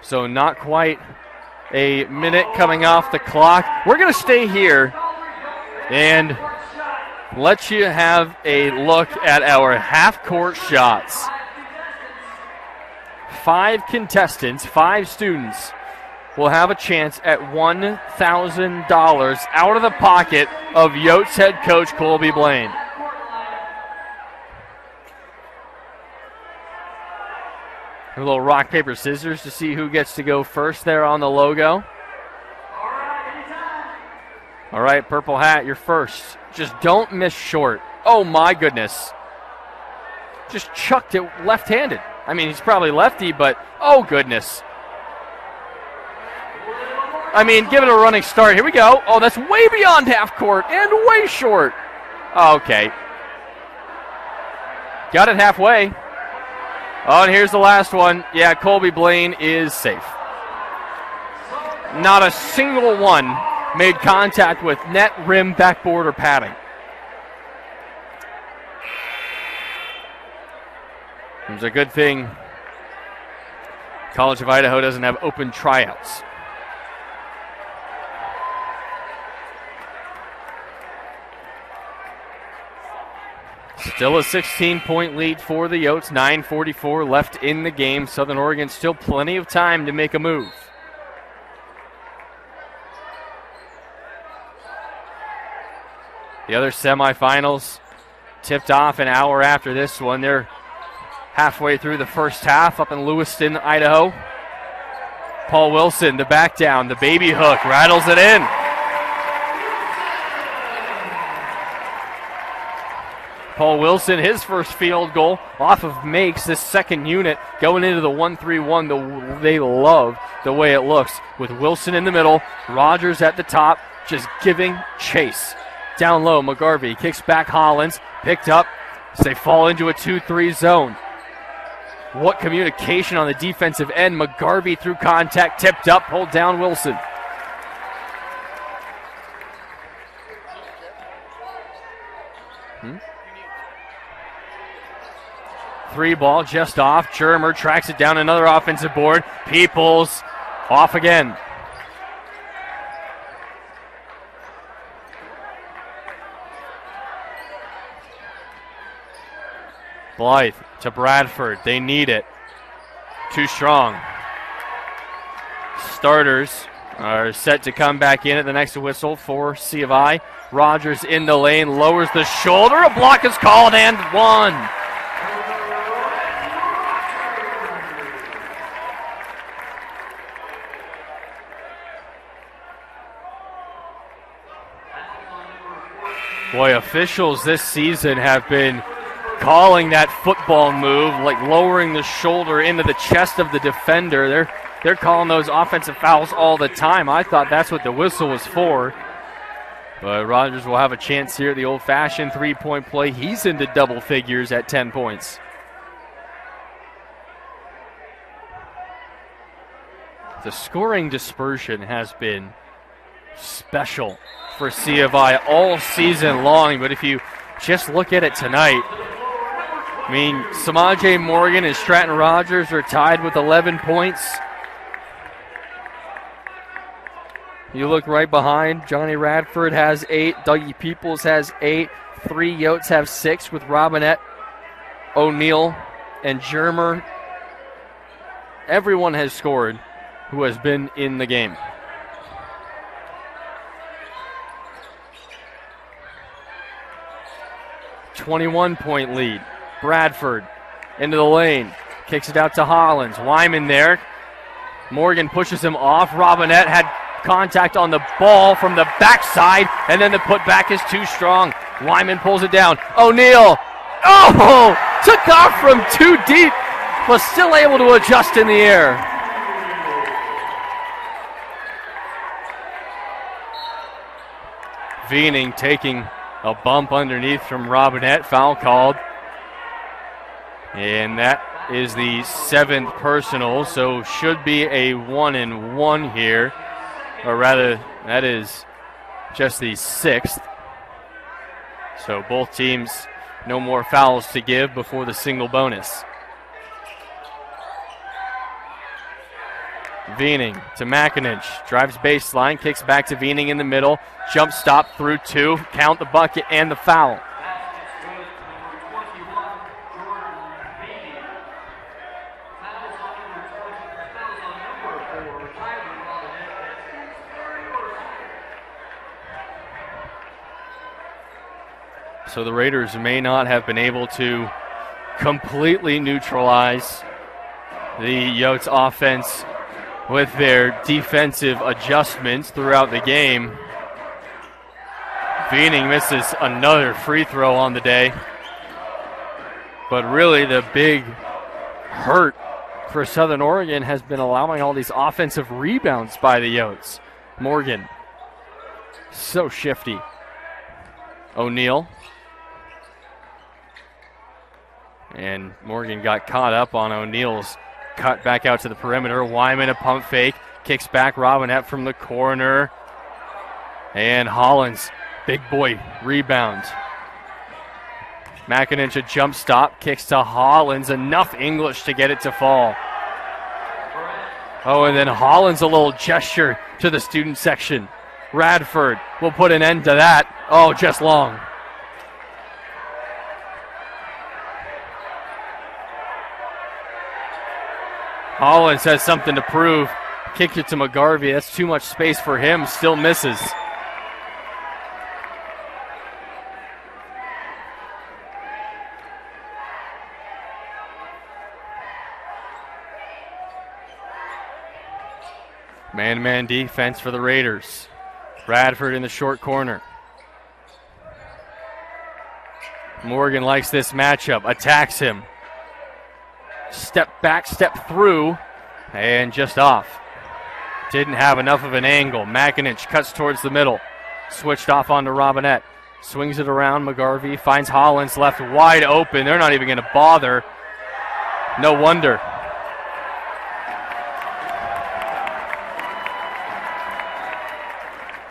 So, not quite a minute coming off the clock. We're going to stay here and let you have a look at our half court shots. Five contestants, five students will have a chance at $1,000 out of the pocket of Yotes head coach Colby Blaine. A little rock, paper, scissors to see who gets to go first there on the logo. All right, Purple Hat, you're first. Just don't miss short. Oh my goodness. Just chucked it left handed. I mean, he's probably lefty, but oh goodness. I mean, give it a running start. Here we go. Oh, that's way beyond half court and way short. Okay. Got it halfway. Oh, and here's the last one. Yeah, Colby Blaine is safe. Not a single one made contact with net, rim, backboard, or padding. It's a good thing College of Idaho doesn't have open tryouts. Still a 16 point lead for the Yotes. 9.44 left in the game. Southern Oregon still plenty of time to make a move. The other semifinals tipped off an hour after this one. They're halfway through the first half up in Lewiston, Idaho. Paul Wilson, the back down, the baby hook, rattles it in. Paul Wilson, his first field goal off of makes this second unit going into the 1 3 1. The, they love the way it looks with Wilson in the middle, Rogers at the top, just giving chase. Down low, McGarvey kicks back Hollins, picked up as they fall into a 2 3 zone. What communication on the defensive end. McGarvey through contact, tipped up, pulled down Wilson. Hmm? Three ball just off. Germer tracks it down another offensive board. Peoples off again. Blythe to Bradford. They need it. Too strong. Starters are set to come back in at the next whistle for C of I. Rogers in the lane, lowers the shoulder. A block is called and one. Boy, officials this season have been calling that football move, like lowering the shoulder into the chest of the defender. They're they're calling those offensive fouls all the time. I thought that's what the whistle was for. But Rogers will have a chance here. The old fashioned three point play. He's into double figures at 10 points. The scoring dispersion has been special for C all season long. But if you just look at it tonight, I mean, Samaje Morgan and Stratton Rogers are tied with 11 points. You look right behind. Johnny Radford has eight. Dougie Peoples has eight. Three Yotes have six with Robinette, O'Neill, and Germer. Everyone has scored who has been in the game. Twenty-one point lead. Bradford into the lane, kicks it out to Hollins. Wyman there. Morgan pushes him off. Robinette had contact on the ball from the backside, and then the putback is too strong. Wyman pulls it down. O'Neill, oh, took off from too deep, was still able to adjust in the air. Veening taking a bump underneath from Robinette, foul called. And that is the seventh personal, so should be a one and one here or rather, that is just the sixth. So both teams no more fouls to give before the single bonus. Veening to McInich. Drives baseline, kicks back to Veening in the middle. Jump stop through two. Count the bucket and the foul. So the Raiders may not have been able to completely neutralize the Yotes offense with their defensive adjustments throughout the game. Veening misses another free throw on the day. But really, the big hurt for Southern Oregon has been allowing all these offensive rebounds by the Yotes. Morgan, so shifty. O'Neill And Morgan got caught up on O'Neill's cut back out to the perimeter. Wyman a pump fake. Kicks back Robinette from the corner. And Hollins, big boy, rebound. McInich a jump stop. Kicks to Hollins. Enough English to get it to fall. Oh, and then Hollins a little gesture to the student section. Radford will put an end to that. Oh, just long. Hollins has something to prove. Kicked it to McGarvey. That's too much space for him. Still misses. Man man defense for the Raiders. Bradford in the short corner. Morgan likes this matchup, attacks him. Step back, step through, and just off. Didn't have enough of an angle. McInich cuts towards the middle. Switched off onto Robinette. Swings it around. McGarvey finds Hollins left wide open. They're not even going to bother. No wonder.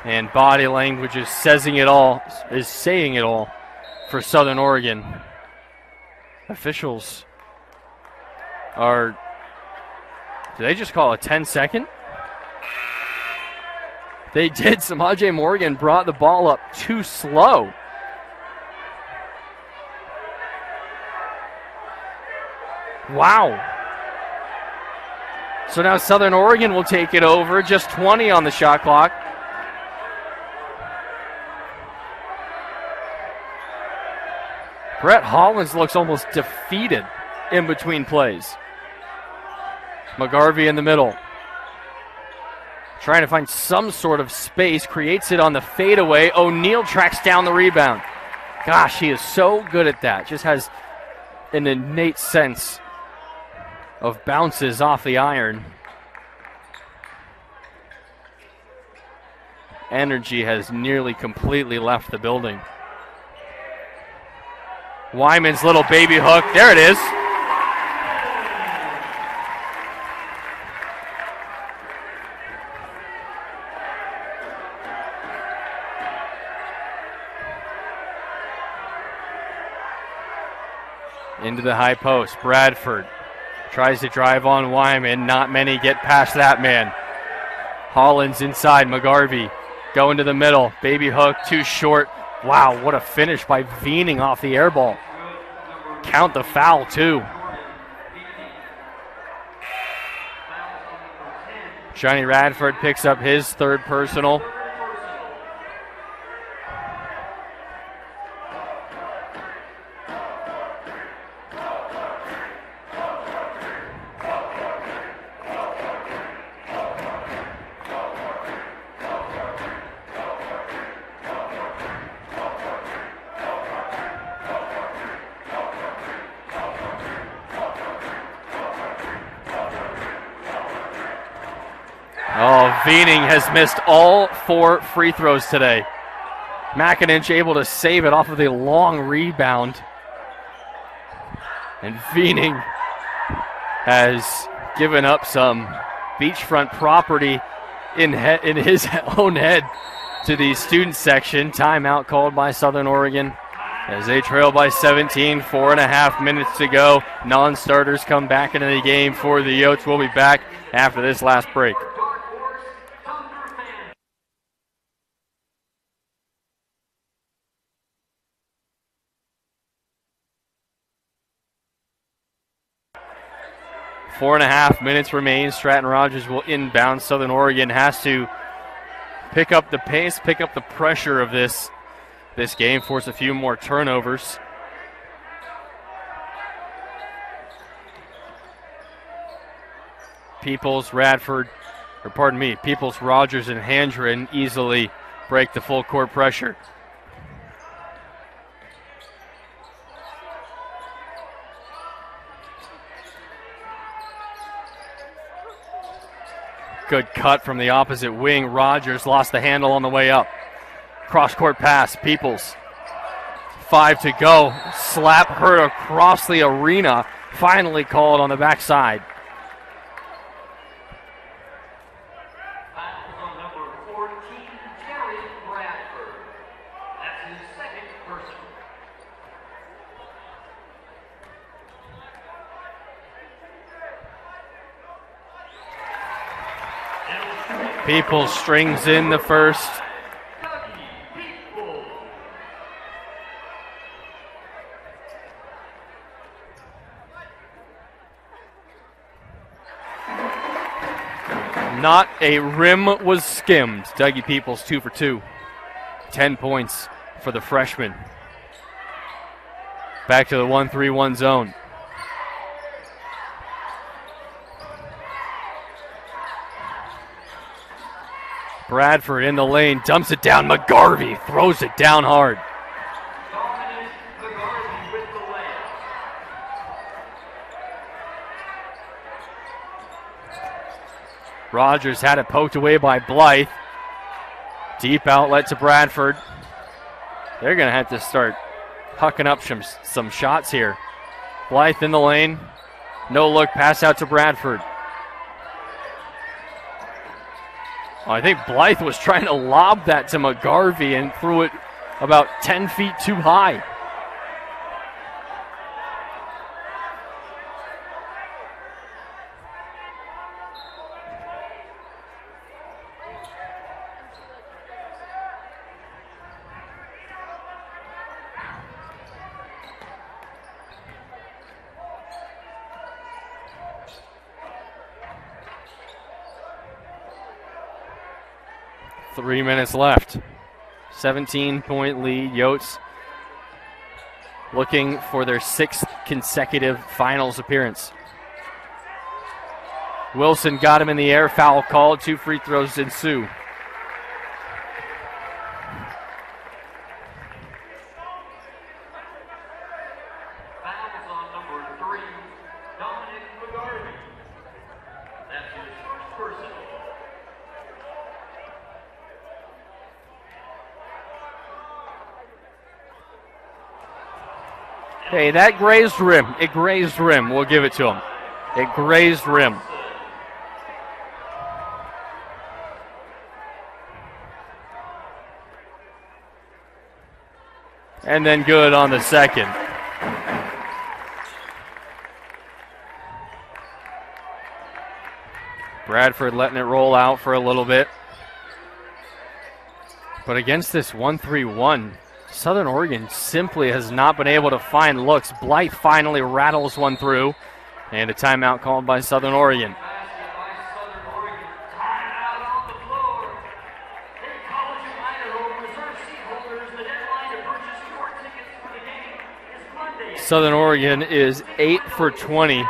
And body language is saying it all, is saying it all for Southern Oregon. Officials are. Did they just call a 10 second? They did. Samaje Morgan brought the ball up too slow. Wow. So now Southern Oregon will take it over. Just 20 on the shot clock. Brett Hollins looks almost defeated in between plays. McGarvey in the middle. Trying to find some sort of space, creates it on the fadeaway. O'Neill tracks down the rebound. Gosh, he is so good at that. Just has an innate sense of bounces off the iron. Energy has nearly completely left the building. Wyman's little baby hook. There it is. Into the high post. Bradford tries to drive on Wyman. Not many get past that man. Hollins inside. McGarvey going to the middle. Baby hook too short. Wow, what a finish by Veening off the air ball. Count the foul, too. Johnny Radford picks up his third personal. Has missed all four free throws today. McIninch able to save it off of a long rebound. And Veening has given up some beachfront property in, he- in his own head to the student section. Timeout called by Southern Oregon as they trail by 17, four and a half minutes to go. Non starters come back into the game for the Yotes. We'll be back after this last break. Four and a half minutes remain. Stratton Rogers will inbound. Southern Oregon has to pick up the pace, pick up the pressure of this this game, force a few more turnovers. Peoples, Radford, or pardon me, Peoples, Rogers, and Handren easily break the full court pressure. Good cut from the opposite wing. Rogers lost the handle on the way up. Cross court pass. Peoples. Five to go. Slap hurt across the arena. Finally called on the backside. People strings in the first. Not a rim was skimmed. Dougie Peoples two for two. Ten points for the freshman. Back to the 1 3 1 zone. Bradford in the lane, dumps it down. McGarvey throws it down hard. Rogers had it poked away by Blythe. Deep outlet to Bradford. They're going to have to start hucking up some, some shots here. Blythe in the lane. No look pass out to Bradford. I think Blythe was trying to lob that to McGarvey and threw it about 10 feet too high. Three minutes left. 17 point lead. Yotes looking for their sixth consecutive finals appearance. Wilson got him in the air. Foul called. Two free throws ensue. Hey, that grazed rim. It grazed rim. We'll give it to him. It grazed rim. And then good on the second. Bradford letting it roll out for a little bit. But against this 1 3 1, Southern Oregon simply has not been able to find looks. Blythe finally rattles one through, and a timeout called by Southern Oregon. Southern Oregon is 8 for 20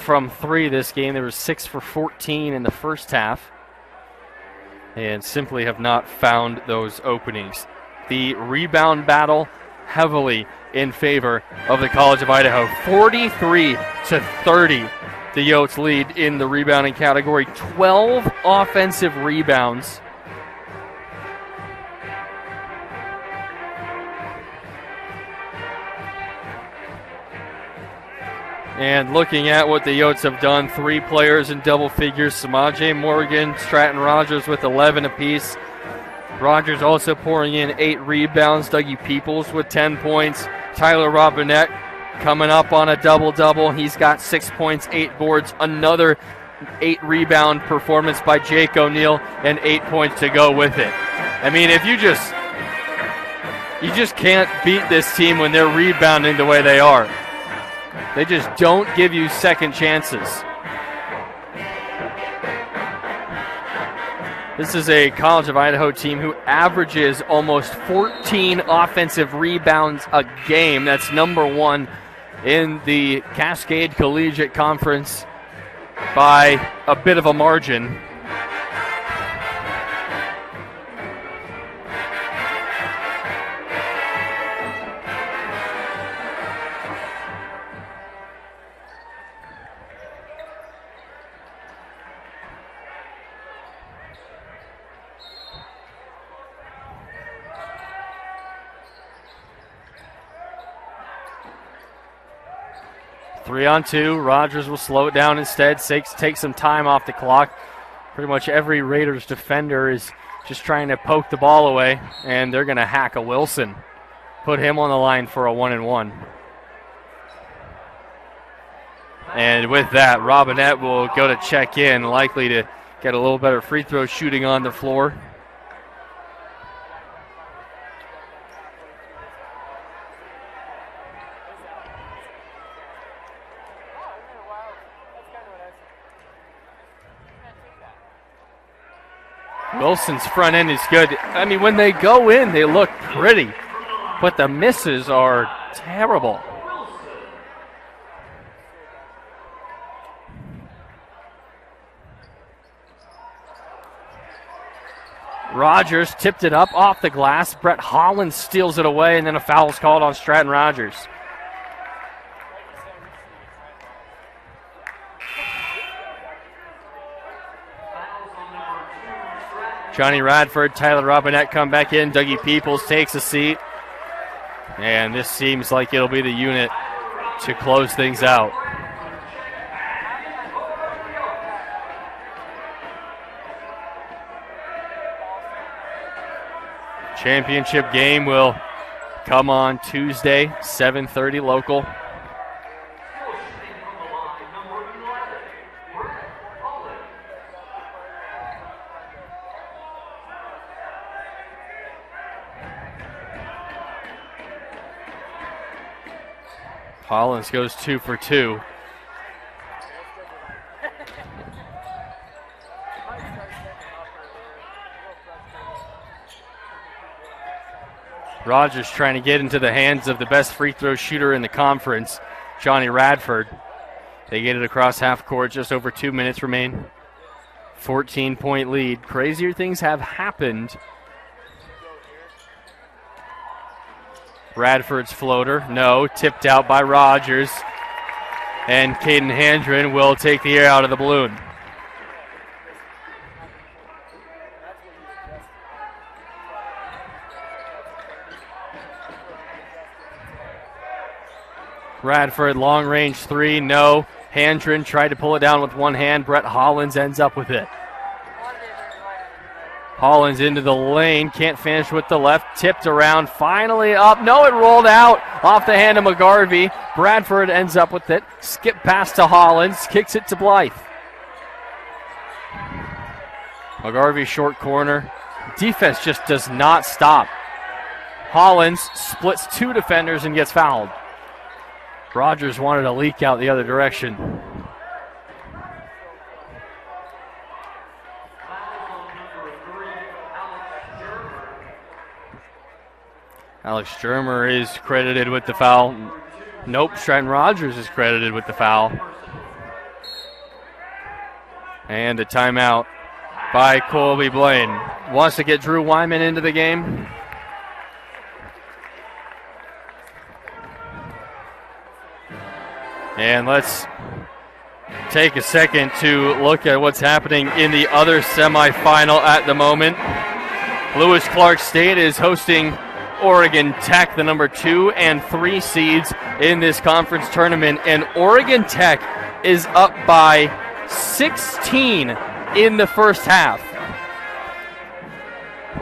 from 3 this game. They were 6 for 14 in the first half and simply have not found those openings the rebound battle heavily in favor of the College of Idaho. 43 to 30, the Yotes lead in the rebounding category. 12 offensive rebounds. And looking at what the Yotes have done, three players in double figures Samaje Morgan, Stratton Rogers with 11 apiece. Rogers also pouring in eight rebounds. Dougie Peoples with 10 points. Tyler Robinette coming up on a double double. He's got six points, eight boards. Another eight rebound performance by Jake O'Neill, and eight points to go with it. I mean, if you just you just can't beat this team when they're rebounding the way they are. They just don't give you second chances. This is a College of Idaho team who averages almost 14 offensive rebounds a game. That's number one in the Cascade Collegiate Conference by a bit of a margin. Three on two. Rogers will slow it down instead. Takes take some time off the clock. Pretty much every Raiders defender is just trying to poke the ball away, and they're going to hack a Wilson. Put him on the line for a one and one. And with that, Robinette will go to check in, likely to get a little better free throw shooting on the floor. Wilson's front end is good. I mean, when they go in, they look pretty, but the misses are terrible. Rogers tipped it up off the glass. Brett Hollins steals it away, and then a foul is called on Stratton Rogers. Johnny Radford, Tyler Robinette come back in. Dougie Peoples takes a seat. And this seems like it'll be the unit to close things out. Championship game will come on Tuesday, 7:30 local. Hollins goes two for two. Rogers trying to get into the hands of the best free throw shooter in the conference, Johnny Radford. They get it across half court, just over two minutes remain. 14 point lead. Crazier things have happened Radford's floater, no, tipped out by Rogers. And Caden Handren will take the air out of the balloon. Radford, long range three, no. Handren tried to pull it down with one hand. Brett Hollins ends up with it. Hollins into the lane, can't finish with the left, tipped around, finally up. No, it rolled out off the hand of McGarvey. Bradford ends up with it. Skip pass to Hollins, kicks it to Blythe. McGarvey short corner. Defense just does not stop. Hollins splits two defenders and gets fouled. Rogers wanted to leak out the other direction. Alex Germer is credited with the foul. Nope, Stratton Rogers is credited with the foul. And a timeout by Colby Blaine. Wants to get Drew Wyman into the game. And let's take a second to look at what's happening in the other semifinal at the moment. Lewis Clark State is hosting Oregon Tech, the number two and three seeds in this conference tournament. And Oregon Tech is up by 16 in the first half.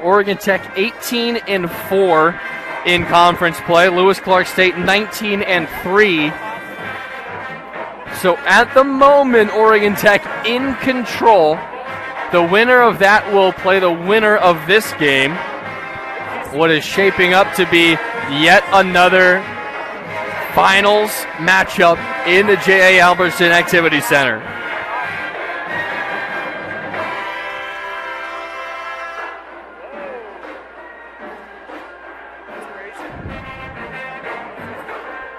Oregon Tech 18 and 4 in conference play. Lewis Clark State 19 and 3 so at the moment, Oregon Tech in control. The winner of that will play the winner of this game. What is shaping up to be yet another finals matchup in the J.A. Albertson Activity Center.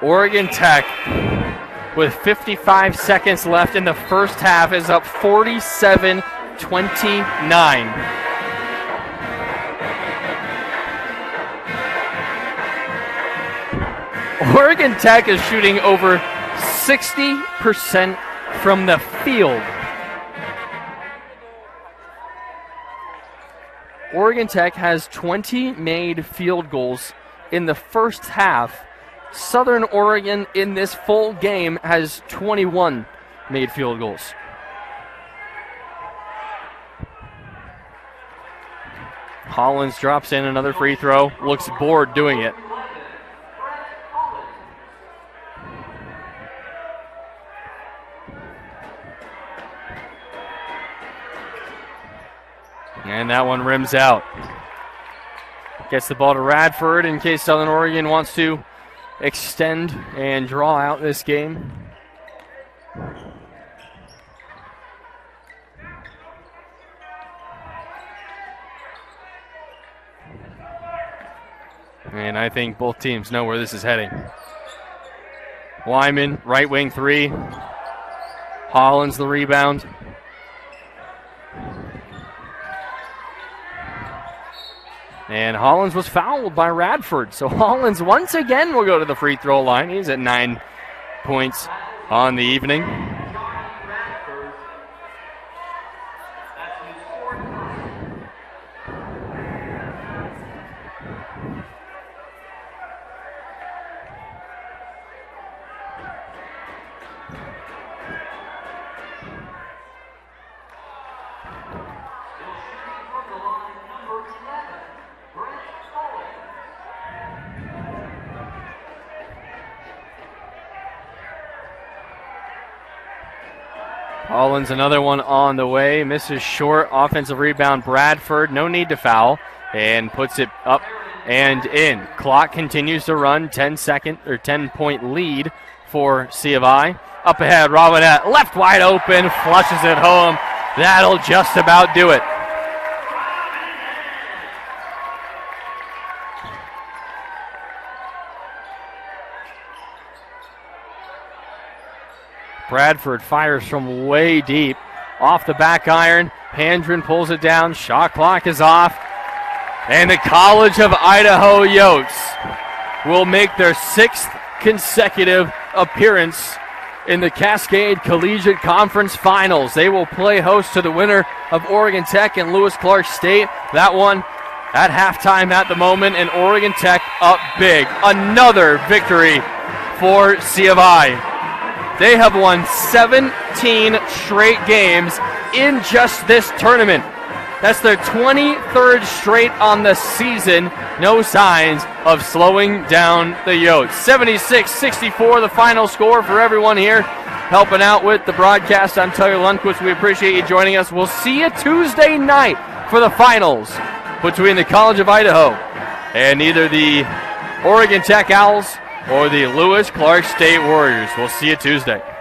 Oregon Tech with 55 seconds left in the first half is up 47 29. Oregon Tech is shooting over 60% from the field. Oregon Tech has 20 made field goals in the first half Southern Oregon in this full game has 21 made field goals. Hollins drops in another free throw, looks bored doing it. And that one rims out. Gets the ball to Radford in case Southern Oregon wants to extend and draw out this game. And I think both teams know where this is heading. Wyman, right wing three. Hollins, the rebound. And Hollins was fouled by Radford. So Hollins once again will go to the free throw line. He's at nine points on the evening. Hollins, another one on the way. Misses short. Offensive rebound, Bradford. No need to foul. And puts it up and in. Clock continues to run. 10 second or 10 point lead for C of I. Up ahead, Robinette. Left wide open. Flushes it home. That'll just about do it. Bradford fires from way deep. Off the back iron. Handren pulls it down. Shot clock is off. And the College of Idaho Yotes will make their sixth consecutive appearance in the Cascade Collegiate Conference Finals. They will play host to the winner of Oregon Tech and Lewis Clark State. That one at halftime at the moment, and Oregon Tech up big. Another victory for C of I. They have won 17 straight games in just this tournament. That's their 23rd straight on the season. No signs of slowing down the Yotes. 76 64, the final score for everyone here. Helping out with the broadcast, I'm Tyler Lundquist. We appreciate you joining us. We'll see you Tuesday night for the finals between the College of Idaho and either the Oregon Tech Owls or the Lewis Clark State Warriors. We'll see you Tuesday.